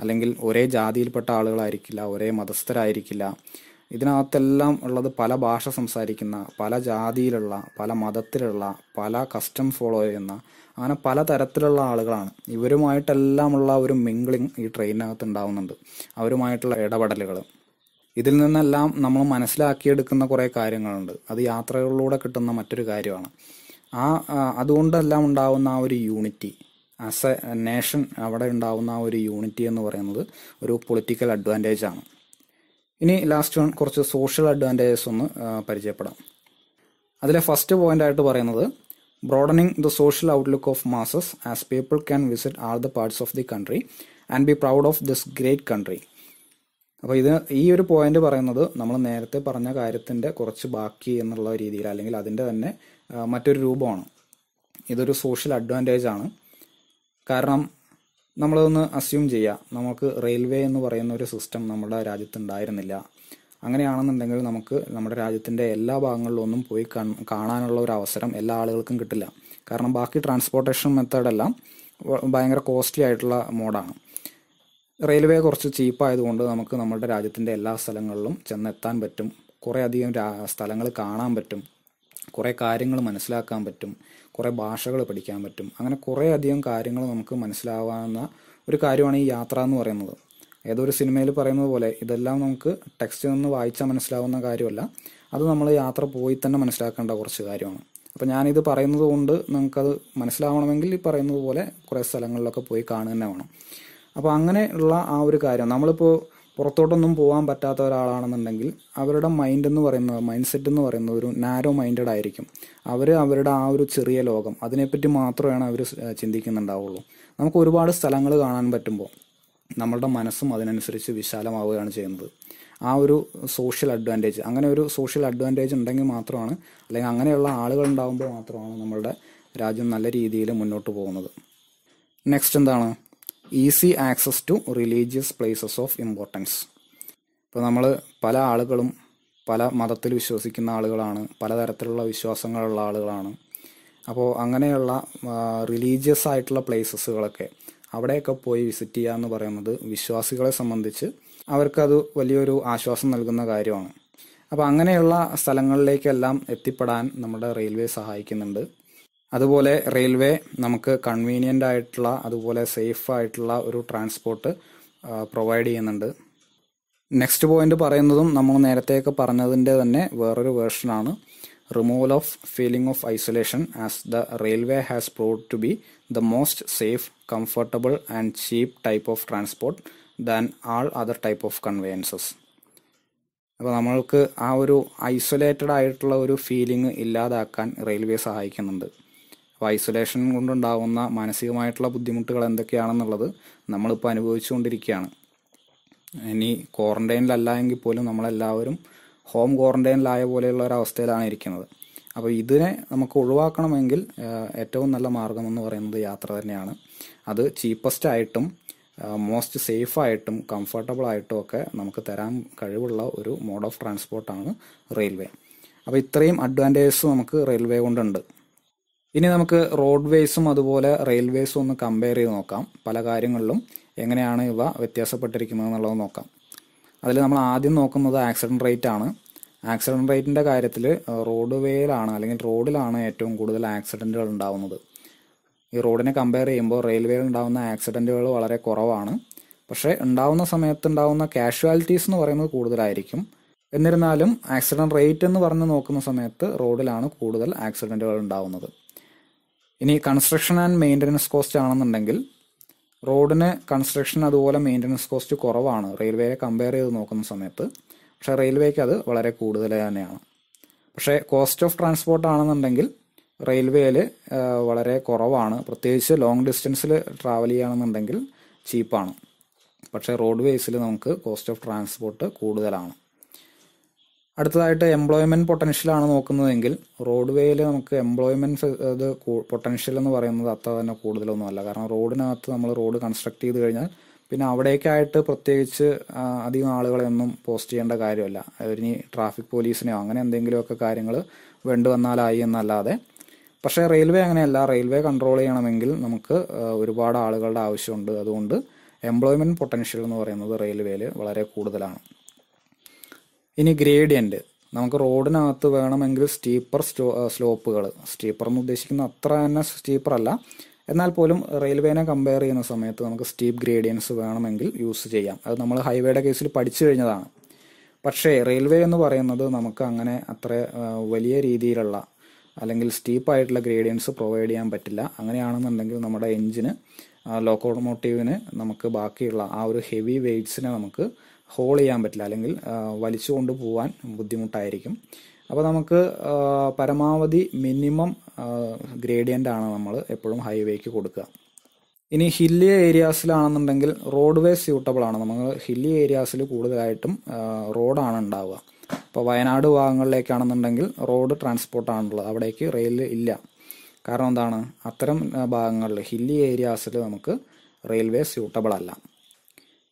അല്ലെങ്കിൽ ഒരേ ജാതിയിൽപ്പെട്ട ആളുകളായിരിക്കില്ല ഒരേ മതസ്ഥരായിരിക്കില്ല. ഇതിനകത്തെല്ലാം ഉള്ളത് പല ഭാഷ സംസാരിക്കുന്ന പല ജാതിയിലുള്ള പല മതത്തിലുള്ള പല കസ്റ്റം ഫോളോ ചെയ്യുന്ന അങ്ങനെ പല തരത്തിലുള്ള ആളുകളാണ്. ഇവരുമായിട്ടെല്ലാമുള്ള ഒരു മിംഗ്ലിംഗ് ഈ ട്രെയിനിനകത്ത് ഉണ്ടാവുന്നുണ്ട്. അവരുമായിട്ടുള്ള ഇടപെടലുകൾ ഇതിൽ നിന്നെല്ലാം നമ്മൾ മനസ്സിലാക്കിയെടുക്കുന്ന കുറേ കാര്യങ്ങളുണ്ട്. അത് യാത്രകളിലൂടെ കിട്ടുന്ന മറ്റൊരു കാര്യമാണ്. ആ അതുകൊണ്ടെല്ലാം ഉണ്ടാവുന്ന ആ ഒരു യൂണിറ്റി ആസ് എ നേഷൻ അവിടെ ഉണ്ടാവുന്ന ആ ഒരു യൂണിറ്റി എന്ന് പറയുന്നത് ഒരു പൊളിറ്റിക്കൽ അഡ്വാന്റേജ് ആണ്. ഇനി ലാസ്റ്റ് വൺ കുറച്ച് സോഷ്യൽ അഡ്വാന്റേജസ് ഒന്ന് പരിചയപ്പെടാം. അതിലെ ഫസ്റ്റ് പോയിന്റ് ആയിട്ട് പറയുന്നത് broadening the social outlook of masses as people can visit all the parts of the country and be proud of this great country അപ്പോൾ ഇത് ഈ ഒരു പോയിന്റ് പറയുന്നത് നമ്മൾ നേരത്തെ പറഞ്ഞ കാര്യത്തിന്റെ കുറച്ച് ബാക്കി എന്നുള്ള രീതിയിൽ അല്ലെങ്കിൽ അതിന്റെ തന്നെ മറ്റൊരു രൂപമാണ്. ഇതൊരു സോഷ്യൽ അഡ്വാന്റേജ് ആണ്. കാരണം നമ്മളതൊന്ന് അസ്യൂം ചെയ്യുക നമുക്ക് റെയിൽവേ എന്ന് പറയുന്ന ഒരു സിസ്റ്റം നമ്മുടെ രാജ്യത്ത് ഉണ്ടായിരുന്നില്ല അങ്ങനെയാണെന്നുണ്ടെങ്കിൽ നമുക്ക് നമ്മുടെ രാജ്യത്തിന്റെ എല്ലാ ഭാഗങ്ങളിലും ഒന്നും പോയി കാണാനുള്ള ഒരു അവസരം എല്ലാ ആളുകൾക്കും കിട്ടില്ല. കാരണം ബാക്കി ട്രാൻസ്പോർട്ടേഷൻ മെത്തേഡെല്ലാം ഭയങ്കര കോസ്റ്റ്ലി ആയിട്ടുള്ള മോഡാണ് റെയിൽവേ കുറച്ച് ചീപ്പായതുകൊണ്ട് നമുക്ക് നമ്മുടെ രാജ്യത്തിന്റെ എല്ലാ സ്ഥലങ്ങളിലും ചെന്നെത്താൻ പറ്റും. കുറേ അധികം സ്ഥലങ്ങൾ കാണാൻ പറ്റും. കുറേ കാര്യങ്ങൾ മനസ്സിലാക്കാൻ പറ്റും കുറേ ഭാഷകൾ പഠിക്കാൻ പറ്റും. അങ്ങനെ കുറേ അധികം കാര്യങ്ങൾ നമുക്ക് മനസ്സിലാവാവുന്ന ഒരു കാര്യമാണ് ഈ യാത്ര എന്ന് പറയുന്നത്. ഏതൊരു സിനിമയിൽ പറയുന്നത് പോലെ ഇതെല്ലാം നമുക്ക് ടെക്സ്റ്റ് നിന്ന് വായിച്ചാൽ മനസ്സിലാവുന്ന കാര്യമല്ല. അത് നമ്മൾ യാത്ര പോയി തന്നെ മനസ്സിലാക്കേണ്ട കുറച്ച് കാര്യമാണ്. അപ്പം ഞാനിത് പറയുന്നത് കൊണ്ട് നമുക്കത് മനസ്സിലാവണമെങ്കിൽ ഈ പറയുന്നത് പോലെ കുറേ സ്ഥലങ്ങളിലൊക്കെ പോയി കാണുക തന്നെ വേണം. അപ്പോൾ അങ്ങനെയുള്ള ആ ഒരു കാര്യം. നമ്മളിപ്പോൾ പുറത്തോട്ടൊന്നും പോകാൻ പറ്റാത്ത ഒരാളാണെന്നുണ്ടെങ്കിൽ അവരുടെ മൈൻഡ് എന്ന് പറയുന്നത് മൈൻഡ് സെറ്റ് എന്ന് പറയുന്നത് ഒരു നാരോ മൈൻഡഡ് ആയിരിക്കും. അവർ അവരുടെ ആ ഒരു ചെറിയ ലോകം അതിനെപ്പറ്റി മാത്രമാണ് അവർ ചിന്തിക്കുന്നുണ്ടാവുള്ളൂ. നമുക്ക് ഒരുപാട് സ്ഥലങ്ങൾ കാണാൻ പറ്റുമ്പോൾ നമ്മളുടെ മനസ്സും അതിനനുസരിച്ച് വിശാലമാവുകയാണ് ചെയ്യുന്നത്. ആ ഒരു സോഷ്യൽ അഡ്വാന്റേജ് അങ്ങനെ ഒരു സോഷ്യൽ അഡ്വാന്റേജ് ഉണ്ടെങ്കിൽ മാത്രമാണ് അല്ലെങ്കിൽ അങ്ങനെയുള്ള ആളുകൾ ഉണ്ടാകുമ്പോൾ മാത്രമാണ് നമ്മളുടെ രാജ്യം നല്ല രീതിയിൽ മുന്നോട്ട് പോകുന്നത്. നെക്സ്റ്റ് എന്താണ്? Easy access to religious places of importance. ഇപ്പോൾ നമ്മൾ പല ആളുകളും പല മതത്തിൽ വിശ്വസിക്കുന്ന ആളുകളാണ് പലതരത്തിലുള്ള വിശ്വാസങ്ങളുള്ള ആളുകളാണ്. അപ്പോൾ അങ്ങനെയുള്ള റിലീജിയസ് ആയിട്ടുള്ള പ്ലേസസുകളൊക്കെ അവിടെയൊക്കെ പോയി വിസിറ്റ് ചെയ്യുക എന്ന് പറയുന്നത് വിശ്വാസികളെ സംബന്ധിച്ച് അവർക്കത് വലിയൊരു ആശ്വാസം നൽകുന്ന കാര്യമാണ്. അപ്പോൾ അങ്ങനെയുള്ള സ്ഥലങ്ങളിലേക്കെല്ലാം എത്തിപ്പെടാൻ നമ്മുടെ റെയിൽവേ സഹായിക്കുന്നുണ്ട്. അതുപോലെ റെയിൽവേ നമുക്ക് കൺവീനിയന്റ് ആയിട്ടുള്ള അതുപോലെ സേഫ് ആയിട്ടുള്ള ഒരു ട്രാൻസ്പോർട്ട് പ്രൊവൈഡ് ചെയ്യുന്നുണ്ട്. നെക്സ്റ്റ് പോയിന്റ് പറയുന്നതും നമ്മൾ നേരത്തെയൊക്കെ പറഞ്ഞതിന്റെ തന്നെ വേറൊരു വേർഷനാണ് removal of feeling of isolation as the railway has prove to be the most safe comfortable and cheap type of transport than all other type of conveyances അപ്പോൾ നമ്മൾക്ക് ആ ഒരു ഐസൊലേറ്റഡ് ആയിട്ടുള്ള ഒരു ഫീലിംഗ് ഇല്ലാതാക്കാൻ റെയിൽവേ സഹായിക്കുന്നുണ്ട്. അപ്പോൾ ഐസൊലേഷൻ കൊണ്ടുണ്ടാകുന്ന മാനസികമായിട്ടുള്ള ബുദ്ധിമുട്ടുകൾ എന്തൊക്കെയാണെന്നുള്ളത് നമ്മളിപ്പോൾ അനുഭവിച്ചുകൊണ്ടിരിക്കുകയാണ്. ഇനി ക്വാറന്റൈനിലല്ല എങ്കിൽ പോലും നമ്മളെല്ലാവരും ഹോം ക്വാറന്റൈനിലായ പോലെയുള്ള ഒരു അവസ്ഥയിലാണ് ഇരിക്കുന്നത്. അപ്പോൾ ഇതിനെ നമുക്ക് ഒഴിവാക്കണമെങ്കിൽ ഏറ്റവും നല്ല മാർഗം എന്ന് പറയുന്നത് യാത്ര തന്നെയാണ്. അത് ചീപ്പസ്റ്റ് ആയിട്ടും മോസ്റ്റ് സേഫ് ആയിട്ടും കംഫർട്ടബിൾ ആയിട്ടും ഒക്കെ നമുക്ക് തരാൻ കഴിവുള്ള ഒരു മോഡ് ഓഫ് ട്രാൻസ്പോർട്ടാണ് റെയിൽവേ. അപ്പോൾ ഇത്രയും അഡ്വാന്റേജസ് നമുക്ക് റെയിൽവേ കൊണ്ടുണ്ട്. ഇനി നമുക്ക് റോഡ് വേസും അതുപോലെ റെയിൽവേസും ഒന്ന് കമ്പയർ ചെയ്ത് നോക്കാം. പല കാര്യങ്ങളിലും എങ്ങനെയാണ് ഇവ വ്യത്യാസപ്പെട്ടിരിക്കുന്നത് എന്നുള്ളത് നോക്കാം. അതിൽ നമ്മൾ ആദ്യം നോക്കുന്നത് ആക്സിഡന്റ് റേറ്റ് ആണ്. ആക്സിഡന്റ് റേറ്റിന്റെ കാര്യത്തിൽ റോഡ് വേയിലാണ് അല്ലെങ്കിൽ റോഡിലാണ് ഏറ്റവും കൂടുതൽ ആക്സിഡന്റുകൾ ഉണ്ടാവുന്നത്. ഈ റോഡിനെ കമ്പയർ ചെയ്യുമ്പോൾ റെയിൽവേയിൽ ഉണ്ടാകുന്ന ആക്സിഡന്റുകൾ വളരെ കുറവാണ്. പക്ഷേ ഉണ്ടാവുന്ന സമയത്ത് ഉണ്ടാകുന്ന കാഷ്വാലിറ്റീസ് എന്ന് പറയുന്നത് കൂടുതലായിരിക്കും. എന്നിരുന്നാലും ആക്സിഡന്റ് റേറ്റ് എന്ന് പറഞ്ഞ് നോക്കുന്ന സമയത്ത് റോഡിലാണ് കൂടുതൽ ആക്സിഡന്റുകൾ ഉണ്ടാവുന്നത്. ഇനി കൺസ്ട്രക്ഷൻ ആൻഡ് മെയിന്റനൻസ് കോസ്റ്റ് ആണെന്നുണ്ടെങ്കിൽ റോഡിന് കൺസ്ട്രക്ഷൻ അതുപോലെ മെയിന്റനൻസ് കോസ്റ്റ് കുറവാണ്. റെയിൽവേയെ കമ്പയർ ചെയ്ത് നോക്കുന്ന സമയത്ത്. പക്ഷേ റെയിൽവേക്ക് അത് വളരെ കൂടുതൽ തന്നെയാണ്. പക്ഷേ കോസ്റ്റ് ഓഫ് ട്രാൻസ്പോർട്ട് ആണെന്നുണ്ടെങ്കിൽ റെയിൽവേയിൽ വളരെ കുറവാണ്. പ്രത്യേകിച്ച് ലോങ് ഡിസ്റ്റൻസിൽ ട്രാവൽ ചെയ്യുകയാണെന്നുണ്ടെങ്കിൽ ചീപ്പാണ് പക്ഷേ റോഡ് വേസിൽ നമുക്ക് കോസ്റ്റ് ഓഫ് ട്രാൻസ്പോർട്ട് കൂടുതലാണ്. അടുത്തതായിട്ട് എംപ്ലോയ്മെന്റ് പൊട്ടൻഷ്യലാണ് നോക്കുന്നതെങ്കിൽ റോഡ് വേയിൽ നമുക്ക് എംപ്ലോയ്മെന്റ് ഇത് പൊട്ടൻഷ്യൽ എന്ന് പറയുന്നത് അത്ര തന്നെ കൂടുതലൊന്നുമല്ല കാരണം റോഡിനകത്ത് നമ്മൾ റോഡ് കൺസ്ട്രക്ട് ചെയ്ത് കഴിഞ്ഞാൽ പിന്നെ അവിടേക്കായിട്ട് പ്രത്യേകിച്ച് അധികം ആളുകളെ ഒന്നും പോസ്റ്റ് ചെയ്യേണ്ട കാര്യമല്ല. ഇനി ട്രാഫിക് പോലീസിനെയോ അങ്ങനെ എന്തെങ്കിലുമൊക്കെ കാര്യങ്ങൾ വേണ്ടു വന്നാലായി എന്നല്ലാതെ. പക്ഷേ റെയിൽവേ അങ്ങനെയല്ല. റെയിൽവേ കൺട്രോൾ ചെയ്യണമെങ്കിൽ നമുക്ക് ഒരുപാട് ആളുകളുടെ ആവശ്യമുണ്ട്. അതുകൊണ്ട് എംപ്ലോയ്മെന്റ് പൊട്ടൻഷ്യൽ എന്ന് പറയുന്നത് റെയിൽവേയിൽ വളരെ കൂടുതലാണ്. ഇനി ഗ്രേഡിയന്റ് നമുക്ക് റോഡിനകത്ത് വേണമെങ്കിൽ സ്റ്റീപ്പർ സ്റ്റോ സ്ലോപ്പുകൾ സ്റ്റീപ്പർ എന്ന് ഉദ്ദേശിക്കുന്ന അത്ര തന്നെ സ്റ്റീപ്പർ അല്ല. എന്നാൽ പോലും റെയിൽവേനെ കമ്പയർ ചെയ്യുന്ന സമയത്ത് നമുക്ക് സ്റ്റീപ്പ് ഗ്രേഡിയൻസ് വേണമെങ്കിൽ യൂസ് ചെയ്യാം. അത് നമ്മൾ ഹൈവേയുടെ കേസിൽ പഠിച്ചു കഴിഞ്ഞതാണ്. പക്ഷേ റെയിൽവേ എന്ന് പറയുന്നത് നമുക്ക് അങ്ങനെ അത്ര വലിയ രീതിയിലുള്ള അല്ലെങ്കിൽ സ്റ്റീപ്പായിട്ടുള്ള ഗ്രേഡിയൻസ് പ്രൊവൈഡ് ചെയ്യാൻ പറ്റില്ല. അങ്ങനെയാണെന്നുണ്ടെങ്കിൽ നമ്മുടെ എഞ്ചിന് ലോക്കോമോട്ടീവിന് നമുക്ക് ബാക്കിയുള്ള ആ ഒരു ഹെവി വെയ്റ്റ്സിനെ നമുക്ക് ഹോൾ ചെയ്യാൻ പറ്റില്ല. അല്ലെങ്കിൽ വലിച്ചു കൊണ്ടുപോകാൻ ബുദ്ധിമുട്ടായിരിക്കും. അപ്പോൾ നമുക്ക് പരമാവധി മിനിമം ഗ്രേഡിയന്റ് ആണ് നമ്മൾ എപ്പോഴും ഹൈവേക്ക് കൊടുക്കുക. ഇനി ഹില്ലി ഏരിയാസിലാണെന്നുണ്ടെങ്കിൽ റോഡ് വേ സ്യൂട്ടബിൾ ആണ്. നമ്മൾ ഹില്ലി ഏരിയാസിൽ കൂടുതലായിട്ടും റോഡാണ് ഉണ്ടാവുക. ഇപ്പോൾ വയനാട് ഭാഗങ്ങളിലേക്കാണെന്നുണ്ടെങ്കിൽ റോഡ് ട്രാൻസ്പോർട്ടാണുള്ളത് അവിടേക്ക് റെയിൽ ഇല്ല. കാരണം എന്താണ്? അത്തരം ഭാഗങ്ങളിൽ ഹില്ലി ഏരിയാസിൽ നമുക്ക് റെയിൽവേ സ്യൂട്ടബിൾ അല്ല.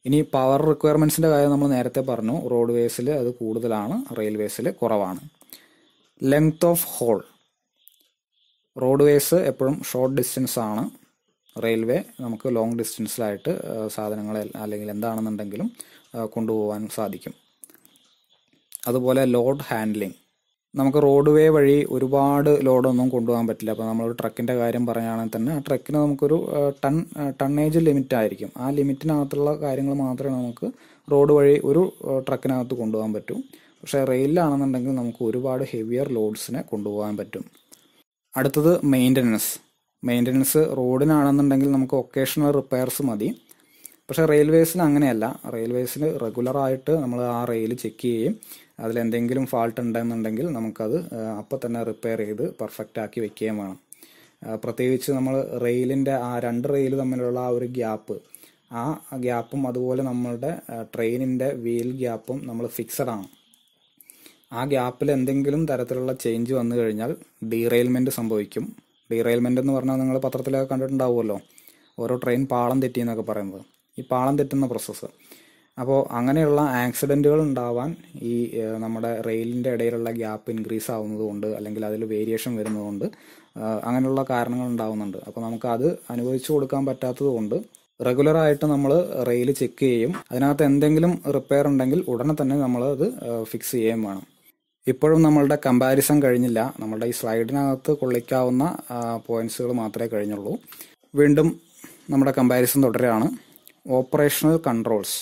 ഇനി പവർ റിക്വയർമെന്റ്സിന്റെ കാര്യം നമ്മൾ നേരത്തെ പറഞ്ഞു. റോഡ് വേസിൽ അത് കൂടുതലാണ് റെയിൽവേസിൽ കുറവാണ്. Length of whole road ways എപ്പോഴും ഷോർട്ട് ഡിസ്റ്റൻസ് ആണ്. റെയിൽവേ നമുക്ക് ലോങ് ഡിസ്റ്റൻസിലായിട്ട് സാധനങ്ങൾ അല്ലെങ്കിൽ എന്താണെന്നുണ്ടെങ്കിലും കൊണ്ടുപോകാൻ സാധിക്കും. അതുപോലെ ലോഡ് ഹാൻഡ്ലിംഗ് നമുക്ക് റോഡ് വേ വഴി ഒരുപാട് ലോഡൊന്നും കൊണ്ടുപോകാൻ പറ്റില്ല. അപ്പോൾ നമ്മളൊരു ട്രക്കിന്റെ കാര്യം പറയുകയാണെങ്കിൽ തന്നെ ആ ട്രക്കിന് നമുക്കൊരു ടൺ ടണ്ണേജ് ലിമിറ്റ് ആയിരിക്കും ആ ലിമിറ്റിനകത്തുള്ള കാര്യങ്ങൾ മാത്രമേ നമുക്ക് റോഡ് വഴി ഒരു ട്രക്കിനകത്ത് കൊണ്ടുപോകാൻ പറ്റൂ. പക്ഷേ റെയിലാണെന്നുണ്ടെങ്കിൽ നമുക്ക് ഒരുപാട് ഹെവിയർ ലോഡ്സിനെ കൊണ്ടുപോകാൻ പറ്റും. അടുത്തത് മെയിന്റനൻസ്. മെയിന്റനൻസ് റോഡിനാണെന്നുണ്ടെങ്കിൽ നമുക്ക് ഒക്കേഷണൽ റിപ്പയർസ് മതി. പക്ഷേ റെയിൽവേസിന് അങ്ങനെയല്ല. റെയിൽവേസിന് റെഗുലറായിട്ട് നമ്മൾ ആ റെയിൽ ചെക്ക് ചെയ്യുകയും അതിലെന്തെങ്കിലും ഫാൾട്ട് ഉണ്ടെന്നുണ്ടെങ്കിൽ നമുക്കത് അപ്പം തന്നെ റിപ്പയർ ചെയ്ത് പെർഫെക്റ്റ് ആക്കി വെക്കുകയും വേണം. പ്രത്യേകിച്ച് നമ്മൾ റെയിലിന്റെ ആ രണ്ട് റെയിൽ തമ്മിലുള്ള ആ ഒരു ഗ്യാപ്പ് ആ ഗ്യാപ്പും അതുപോലെ നമ്മളുടെ ട്രെയിനിന്റെ വീൽ ഗ്യാപ്പും നമ്മൾ ഫിക്സഡ് ആണ്. ആ ഗ്യാപ്പിൽ എന്തെങ്കിലും തരത്തിലുള്ള ചേഞ്ച് വന്നു കഴിഞ്ഞാൽ ഡീറെയിൽമെന്റ് സംഭവിക്കും. ഡീറെയിൽമെന്റ് എന്ന് പറഞ്ഞാൽ നിങ്ങൾ പത്രത്തിലൊക്കെ കണ്ടിട്ടുണ്ടാവുമല്ലോ. ഓരോ ട്രെയിൻ പാളം തെറ്റി എന്നൊക്കെ പറയുന്നത്. ഈ പാളം തെറ്റുന്ന പ്രോസസ്സ് അപ്പോൾ അങ്ങനെയുള്ള ആക്സിഡന്റുകൾ ഉണ്ടാവാൻ ഈ നമ്മുടെ റെയിലിന്റെ ഇടയിലുള്ള ഗ്യാപ്പ് ഇൻക്രീസ് ആവുന്നതുകൊണ്ട് അല്ലെങ്കിൽ അതിൽ വേരിയേഷൻ വരുന്നതുകൊണ്ട് അങ്ങനെയുള്ള കാരണങ്ങൾ ഉണ്ടാവുന്നുണ്ട്. അപ്പോൾ നമുക്ക് അത് അനുവദിച്ചു കൊടുക്കാൻ പറ്റാത്തതുകൊണ്ട് റെഗുലറായിട്ട് നമ്മൾ റെയിൽ ചെക്ക് ചെയ്യും. അതിനകത്ത് എന്തെങ്കിലും റിപ്പയർ ഉണ്ടെങ്കിൽ ഉടനെ തന്നെ നമ്മൾ അത് ഫിക്സ് ചെയ്യുകയും വേണം. ഇപ്പോഴും നമ്മളുടെ കമ്പാരിസൺ കഴിഞ്ഞില്ല. നമ്മളുടെ ഈ സ്ലൈഡിനകത്ത് കൊള്ളിക്കാവുന്ന പോയിന്റ്സുകൾ മാത്രമേ കഴിഞ്ഞുള്ളൂ. വീണ്ടും നമ്മുടെ കമ്പാരിസൺ തുടരുകയാണ്. ഓപ്പറേഷണൽ കൺട്രോൾസ്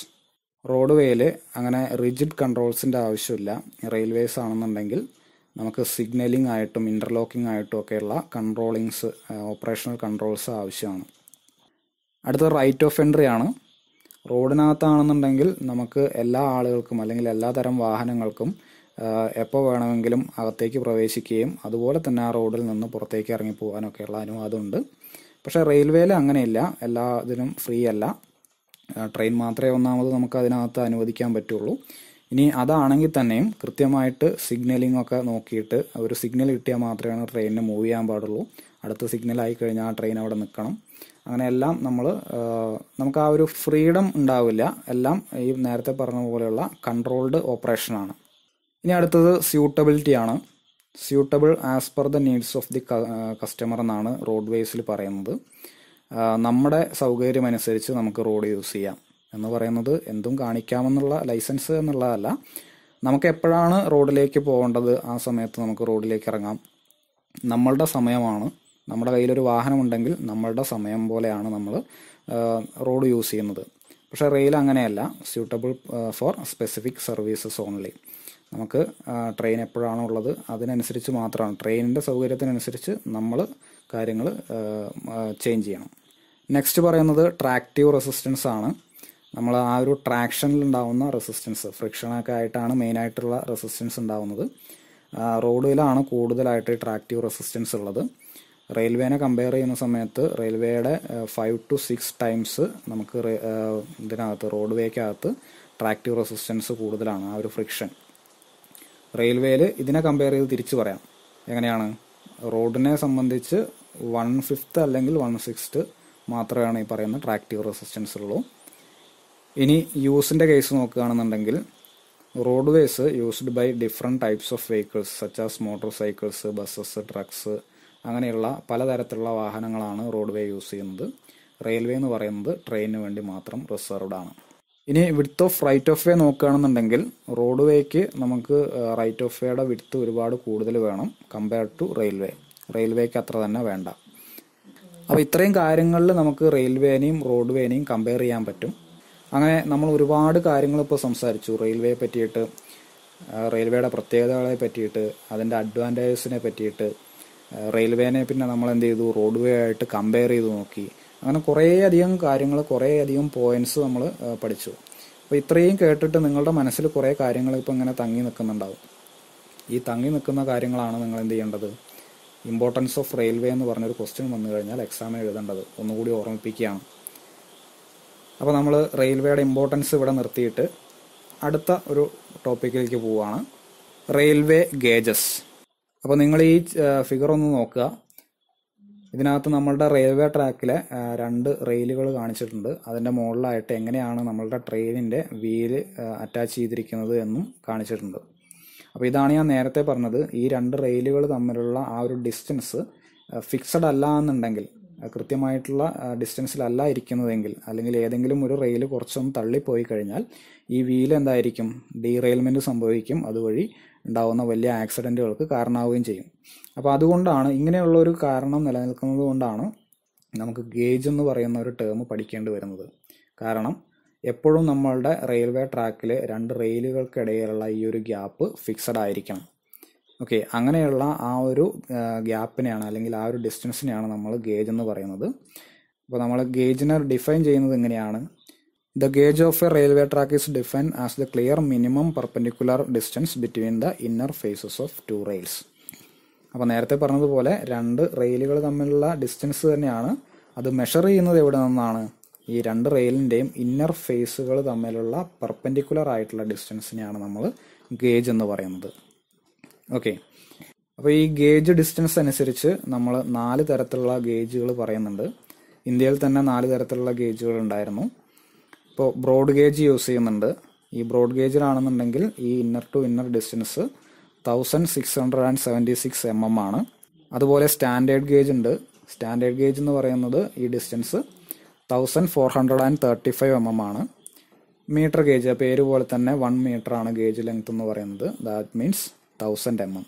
റോഡ് വേയിൽ അങ്ങനെ റിജിഡ് കൺട്രോൾസിന്റെ ആവശ്യമില്ല. റെയിൽവേസ് ആണെന്നുണ്ടെങ്കിൽ നമുക്ക് സിഗ്നലിംഗ് ആയിട്ടും ഇന്റർലോക്കിംഗ് ആയിട്ടും ഒക്കെയുള്ള കൺട്രോളിങ്സ് ഓപ്പറേഷണൽ കൺട്രോൾസ് ആവശ്യമാണ്. അടുത്ത റൈറ്റ് ഓഫ് എൻട്രി ആണ് റോഡിനകത്താണെന്നുണ്ടെങ്കിൽ നമുക്ക് എല്ലാ ആളുകൾക്കും അല്ലെങ്കിൽ എല്ലാ തരം വാഹനങ്ങൾക്കും എപ്പോൾ വേണമെങ്കിലും അകത്തേക്ക് പ്രവേശിക്കുകയും അതുപോലെ തന്നെ ആ റോഡിൽ നിന്ന് പുറത്തേക്ക് ഇറങ്ങി പോകാനൊക്കെയുള്ള അനുവാദമുണ്ട്. പക്ഷേ റെയിൽവേയിൽ അങ്ങനെയില്ല. എല്ലാ ഇതിനും ഫ്രീ അല്ല ട്രെയിൻ മാത്രമേ ഒന്നാമത് നമുക്ക് അതിനകത്ത് അനുവദിക്കാൻ പറ്റുള്ളൂ. ഇനി അതാണെങ്കിൽ തന്നെയും കൃത്യമായിട്ട് സിഗ്നലിംഗ് ഒക്കെ നോക്കിയിട്ട് ഒരു സിഗ്നൽ കിട്ടിയാൽ മാത്രമേ ട്രെയിനിന് മൂവ് ചെയ്യാൻ പാടുള്ളൂ. അടുത്ത സിഗ്നൽ ആയി കഴിഞ്ഞാൽ ആ ട്രെയിൻ അവിടെ നിൽക്കണം. അങ്ങനെ എല്ലാം നമ്മൾ നമുക്ക് ആ ഒരു ഫ്രീഡം ഉണ്ടാവില്ല. എല്ലാം ഈ നേരത്തെ പറഞ്ഞ പോലെയുള്ള കൺട്രോൾഡ് ഓപ്പറേഷനാണ് ഇനി അടുത്തത് സ്യൂട്ടബിലിറ്റി ആണ്. Suitable as per the needs of the customer എന്നാണ് റോഡ് വേസിൽ പറയുന്നത്. നമ്മുടെ സൗകര്യമനുസരിച്ച് നമുക്ക് റോഡ് യൂസ് ചെയ്യാം. എന്ന് പറയുന്നത് എന്തും കാണിക്കാമെന്നുള്ള ലൈസൻസ് എന്നുള്ളതല്ല. നമുക്ക് എപ്പോഴാണ് റോഡിലേക്ക് പോകേണ്ടത്? ആ സമയത്ത് നമുക്ക് റോഡിലേക്ക് ഇറങ്ങാം. നമ്മളുടെ സമയമാണ്. നമ്മുടെ കയ്യിലൊരു വാഹനമുണ്ടെങ്കിൽ നമ്മളുടെ സമയം പോലെയാണ് നമ്മൾ റോഡ് യൂസ് ചെയ്യുന്നത്. പക്ഷേ റെയിൽ അങ്ങനെയല്ല. Suitable for specific services only. നമുക്ക് ട്രെയിൻ എപ്പോഴാണുള്ളത്? അതിനനുസരിച്ച് മാത്രമാണ്. ട്രെയിനിന്റെ സൗകര്യത്തിനനുസരിച്ച് നമ്മൾ കാര്യങ്ങൾ ചേഞ്ച് ചെയ്യണം. നെക്സ്റ്റ് പറയുന്നത് ട്രാക്റ്റീവ് റെസിസ്റ്റൻസ് ആണ്. നമ്മൾ ആ ഒരു ട്രാക്ഷനിൽ ഉണ്ടാവുന്ന റെസിസ്റ്റൻസ് ഫ്രിക്ഷനൊക്കെ ആയിട്ടാണ് മെയിനായിട്ടുള്ള റെസിസ്റ്റൻസ് ഉണ്ടാവുന്നത്. റോഡിലാണ് കൂടുതലായിട്ട് ട്രാക്റ്റീവ് റെസിസ്റ്റൻസ് ഉള്ളത്. റെയിൽവേനെ കമ്പയർ ചെയ്യുന്ന സമയത്ത് റെയിൽവേയുടെ ഫൈവ് ടു സിക്സ് ടൈംസ് നമുക്ക് ഇതിനകത്ത് റോഡ് വേക്കകത്ത് ട്രാക്റ്റീവ് റെസിസ്റ്റൻസ് കൂടുതലാണ് ആ ഒരു ഫ്രിക്ഷൻ റെയിൽവേയിൽ ഇതിനെ കമ്പയർ ചെയ്ത് തിരിച്ചു പറയാം. എങ്ങനെയാണ്? റോഡിനെ സംബന്ധിച്ച് വൺ ഫിഫ്ത്ത് അല്ലെങ്കിൽ വൺ സിക്സ്ത് മാത്രമാണ് ഈ പറയുന്ന ട്രാക്റ്റീവ് റെസിസ്റ്റൻസ് ഉള്ളൂ. ഇനി യൂസിന്റെ കേസ് നോക്കുകയാണെന്നുണ്ടെങ്കിൽ road ways used by different types of vehicles such as motor cycles buses trucks അങ്ങനെയുള്ള പലതരത്തിലുള്ള വാഹനങ്ങളാണ് റോഡ് വേ യൂസ് ചെയ്യുന്നത്. റെയിൽവേ എന്ന് പറയുന്നത് ട്രെയിനിന് വേണ്ടി മാത്രം റിസർവ്ഡ് ആണ്. ഇനി width of right of way നോക്കുകയാണെന്നുണ്ടെങ്കിൽ റോഡ് വേക്ക് നമുക്ക് റൈറ്റ് ഓഫ് വേയുടെ വിഡ്ത്ത് ഒരുപാട് കൂടുതൽ വേണം കമ്പയർ ടു റെയിൽവേ റെയിൽവേക്ക് അത്ര തന്നെ വേണ്ട. അപ്പോൾ ഇത്രയും കാര്യങ്ങളിൽ നമുക്ക് റെയിൽവേനെയും റോഡ് വേനേയും കമ്പയർ ചെയ്യാൻ പറ്റും. അങ്ങനെ നമ്മൾ ഒരുപാട് കാര്യങ്ങൾ ഇപ്പോൾ സംസാരിച്ചു. റെയിൽവേയെ പറ്റിയിട്ട് റെയിൽവേയുടെ പ്രത്യേകതകളെ പറ്റിയിട്ട് അതിന്റെ അഡ്വാന്റേജസിനെ പറ്റിയിട്ട് റെയിൽവേനെ പിന്നെ നമ്മൾ എന്ത് ചെയ്തു? റോഡ് വേ ആയിട്ട് കമ്പയർ ചെയ്ത് നോക്കി. അങ്ങനെ കുറേയധികം കാര്യങ്ങൾ കുറേയധികം പോയിന്റ്സ് നമ്മൾ പഠിച്ചു. അപ്പോൾ ഇത്രയും കേട്ടിട്ട് നിങ്ങളുടെ മനസ്സിൽ കുറേ കാര്യങ്ങൾ ഇപ്പോൾ ഇങ്ങനെ തങ്ങി നിൽക്കുന്നുണ്ടാവും. ഈ തങ്ങി നിൽക്കുന്ന കാര്യങ്ങളാണ് നിങ്ങൾ എന്ത് ചെയ്യേണ്ടത്? ഇമ്പോർട്ടൻസ് ഓഫ് റെയിൽവേ എന്ന് പറഞ്ഞൊരു ക്വസ്റ്റ്യൻ വന്നു കഴിഞ്ഞാൽ എക്സാം എഴുതേണ്ടത് ഒന്നുകൂടി ഓർമ്മിപ്പിക്കുകയാണ്. അപ്പോൾ നമ്മൾ റെയിൽവേയുടെ ഇമ്പോർട്ടൻസ് ഇവിടെ നിർത്തിയിട്ട് അടുത്ത ഒരു ടോപ്പിക്കിലേക്ക് പോവുകയാണ്. റെയിൽവേ ഗേജസ് അപ്പോൾ നിങ്ങൾ ഈ ഫിഗർ ഒന്ന് നോക്കുക. ഇതിനകത്ത് നമ്മളുടെ റെയിൽവേ ട്രാക്കിലെ രണ്ട് റെയിലുകൾ കാണിച്ചിട്ടുണ്ട്. അതിന്റെ മുകളിലായിട്ട് എങ്ങനെയാണ് നമ്മളുടെ ട്രെയിനിന്റെ വീൽ അറ്റാച്ച് ചെയ്തിരിക്കുന്നത് എന്നും കാണിച്ചിട്ടുണ്ട്. അപ്പോൾ ഇതാണ് ഞാൻ നേരത്തെ പറഞ്ഞത്. ഈ രണ്ട് റെയിലുകൾ തമ്മിലുള്ള ആ ഒരു ഡിസ്റ്റൻസ് ഫിക്സഡ് അല്ല എന്നുണ്ടെങ്കിൽ കൃത്യമായിട്ടുള്ള ഡിസ്റ്റൻസിലല്ല ഇരിക്കുന്നതെങ്കിൽ അല്ലെങ്കിൽ ഏതെങ്കിലും ഒരു റെയിൽ കുറച്ചൊന്ന് തള്ളിപ്പോയി കഴിഞ്ഞാൽ ഈ വീൽ എന്തായിരിക്കും? ഡീറെയിൽമെന്റ് സംഭവിക്കും. അതുവഴി ഉണ്ടാവുന്ന വലിയ ആക്സിഡന്റുകൾക്ക് കാരണമാവുകയും ചെയ്യും. അപ്പോൾ അതുകൊണ്ടാണ് ഇങ്ങനെയുള്ള ഒരു കാരണം നിലനിൽക്കുന്നത് കൊണ്ടാണ് നമുക്ക് ഗേജ് എന്ന് പറയുന്ന ഒരു ടേം പഠിക്കേണ്ടി വരുന്നത്. കാരണം എപ്പോഴും നമ്മളുടെ റെയിൽവേ ട്രാക്കിൽ രണ്ട് റെയിലുകൾക്കിടയിലുള്ള ഈ ഒരു ഗ്യാപ്പ് ഫിക്സഡ് ആയിരിക്കണം. ഓക്കെ അങ്ങനെയുള്ള ആ ഒരു ഗ്യാപ്പിനെയാണ് അല്ലെങ്കിൽ ആ ഒരു ഡിസ്റ്റൻസിനെയാണ് നമ്മൾ ഗേജ് എന്ന് പറയുന്നത്. അപ്പോൾ നമ്മൾ ഗേജിനെ ഡിഫൈൻ ചെയ്യുന്നത് എങ്ങനെയാണ് the gauge of a railway track is define as the clear minimum perpendicular distance between the inner faces of two rails. അപ്പോൾ നേരത്തെ പറഞ്ഞതുപോലെ രണ്ട് റെയിലുകൾ തമ്മിലുള്ള ഡിസ്റ്റൻസ് തന്നെയാണ് അത് മെഷർ ചെയ്യുന്നത് എവിടെ നിന്നാണ്? ഈ രണ്ട് റെയിലിന്റെയും ഇന്നർ ഫേസുകൾ തമ്മിലുള്ള പെർപെൻഡിക്കുലർ ആയിട്ടുള്ള ഡിസ്റ്റൻസിനെയാണ് നമ്മൾ ഗേജ് എന്ന് പറയുന്നത്. ഓക്കെ അപ്പോൾ ഈ ഗേജ് ഡിസ്റ്റൻസ് അനുസരിച്ച് നമ്മൾ നാല് തരത്തിലുള്ള ഗേജുകൾ പറയുന്നുണ്ട്. ഇന്ത്യയിൽ തന്നെ നാല് തരത്തിലുള്ള ഗേജുകൾ ഉണ്ടായിരുന്നു. ഇപ്പോൾ ബ്രോഡ് ഗേജ് യൂസ് ചെയ്യുന്നുണ്ട്. ഈ ബ്രോഡ് ഗേജിലാണെന്നുണ്ടെങ്കിൽ ഈ inner to inner distance thousand six hundred and seventy six M M ആണ്. അതുപോലെ സ്റ്റാൻഡേർഡ് ഗേജ് ഉണ്ട്. സ്റ്റാൻഡേർഡ് ഗേജ് എന്ന് പറയുന്നത് ഈ distance thousand four hundred and thirty five M M ആണ്. മീറ്റർ ഗേജ് പേര് പോലെ തന്നെ വൺ മീറ്റർ ആണ് ഗേജ് ലെങ്ത് എന്ന് പറയുന്നത്. That means thousand M M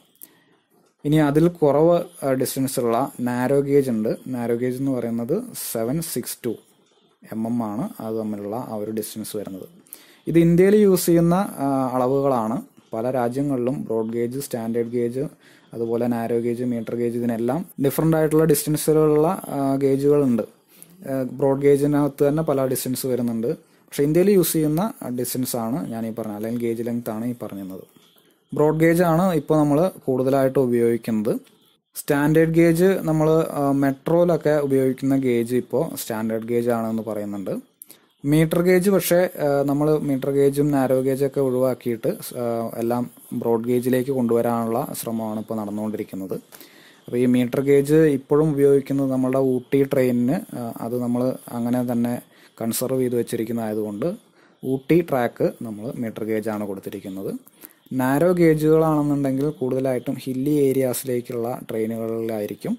ഇനി അതിൽ കുറവ് ഡിസ്റ്റൻസ് ഉള്ള നാരോ ഗേജ് ഉണ്ട്. നാരോ ഗേജ് എന്ന് പറയുന്നത് seven six two M M ആണ്. അത് തമ്മിലുള്ള ആ ഒരു ഡിസ്റ്റൻസ് വരുന്നത്. ഇത് ഇന്ത്യയിൽ യൂസ് ചെയ്യുന്ന അളവുകളാണ്. പല രാജ്യങ്ങളിലും ബ്രോഡ് ഗേജ് സ്റ്റാൻഡേർഡ് ഗേജ് അതുപോലെ നാരോ ഗേജ് മീറ്റർ ഗേജ് ഇതിനെല്ലാം ഡിഫറെന്റ് ആയിട്ടുള്ള ഡിസ്റ്റൻസിലുള്ള ഗേജുകളുണ്ട് ബ്രോഡ് ഗേജിനകത്ത് തന്നെ പല ഡിസ്റ്റൻസ് വരുന്നുണ്ട്. പക്ഷേ ഇന്ത്യയിൽ യൂസ് ചെയ്യുന്ന ഡിസ്റ്റൻസ് ആണ് ഞാൻ ഈ പറഞ്ഞത്. അല്ലെങ്കിൽ ഗേജ് ലെങ്ത് ആണ് ഈ പറഞ്ഞത് ബ്രോഡ് ഗേജ് ആണ് ഇപ്പോൾ നമ്മൾ കൂടുതലായിട്ട് ഉപയോഗിക്കുന്നത്. സ്റ്റാൻഡേർഡ് ഗേജ് നമ്മൾ മെട്രോയിലൊക്കെ ഉപയോഗിക്കുന്ന ഗേജ് ഇപ്പോൾ സ്റ്റാൻഡേർഡ് ഗേജ് ആണെന്ന് പറയുന്നുണ്ട്. മീറ്റർ ഗേജ് പക്ഷേ നമ്മൾ മീറ്റർ ഗേജും നാരോ ഗേജും ഒക്കെ ഒഴിവാക്കിയിട്ട് എല്ലാം ബ്രോഡ് ഗേജിലേക്ക് കൊണ്ടുവരാനുള്ള ശ്രമമാണ് ഇപ്പോൾ നടന്നുകൊണ്ടിരിക്കുന്നത്. അപ്പോൾ ഈ മീറ്റർ ഗേജ് ഇപ്പോഴും ഉപയോഗിക്കുന്നത് നമ്മളുടെ ഊട്ടി ട്രെയിനിന് അത് നമ്മൾ അങ്ങനെ തന്നെ കൺസർവ് ചെയ്ത് വെച്ചിരിക്കുന്നതായതുകൊണ്ട് ഊട്ടി ട്രാക്ക് നമ്മൾ മീറ്റർ ഗേജാണ് കൊടുത്തിരിക്കുന്നത്. നാരോ ഗേജുകളാണെന്നുണ്ടെങ്കിൽ കൂടുതലായിട്ടും ഹില്ലി ഏരിയാസിലേക്കുള്ള ട്രെയിനുകളിലായിരിക്കും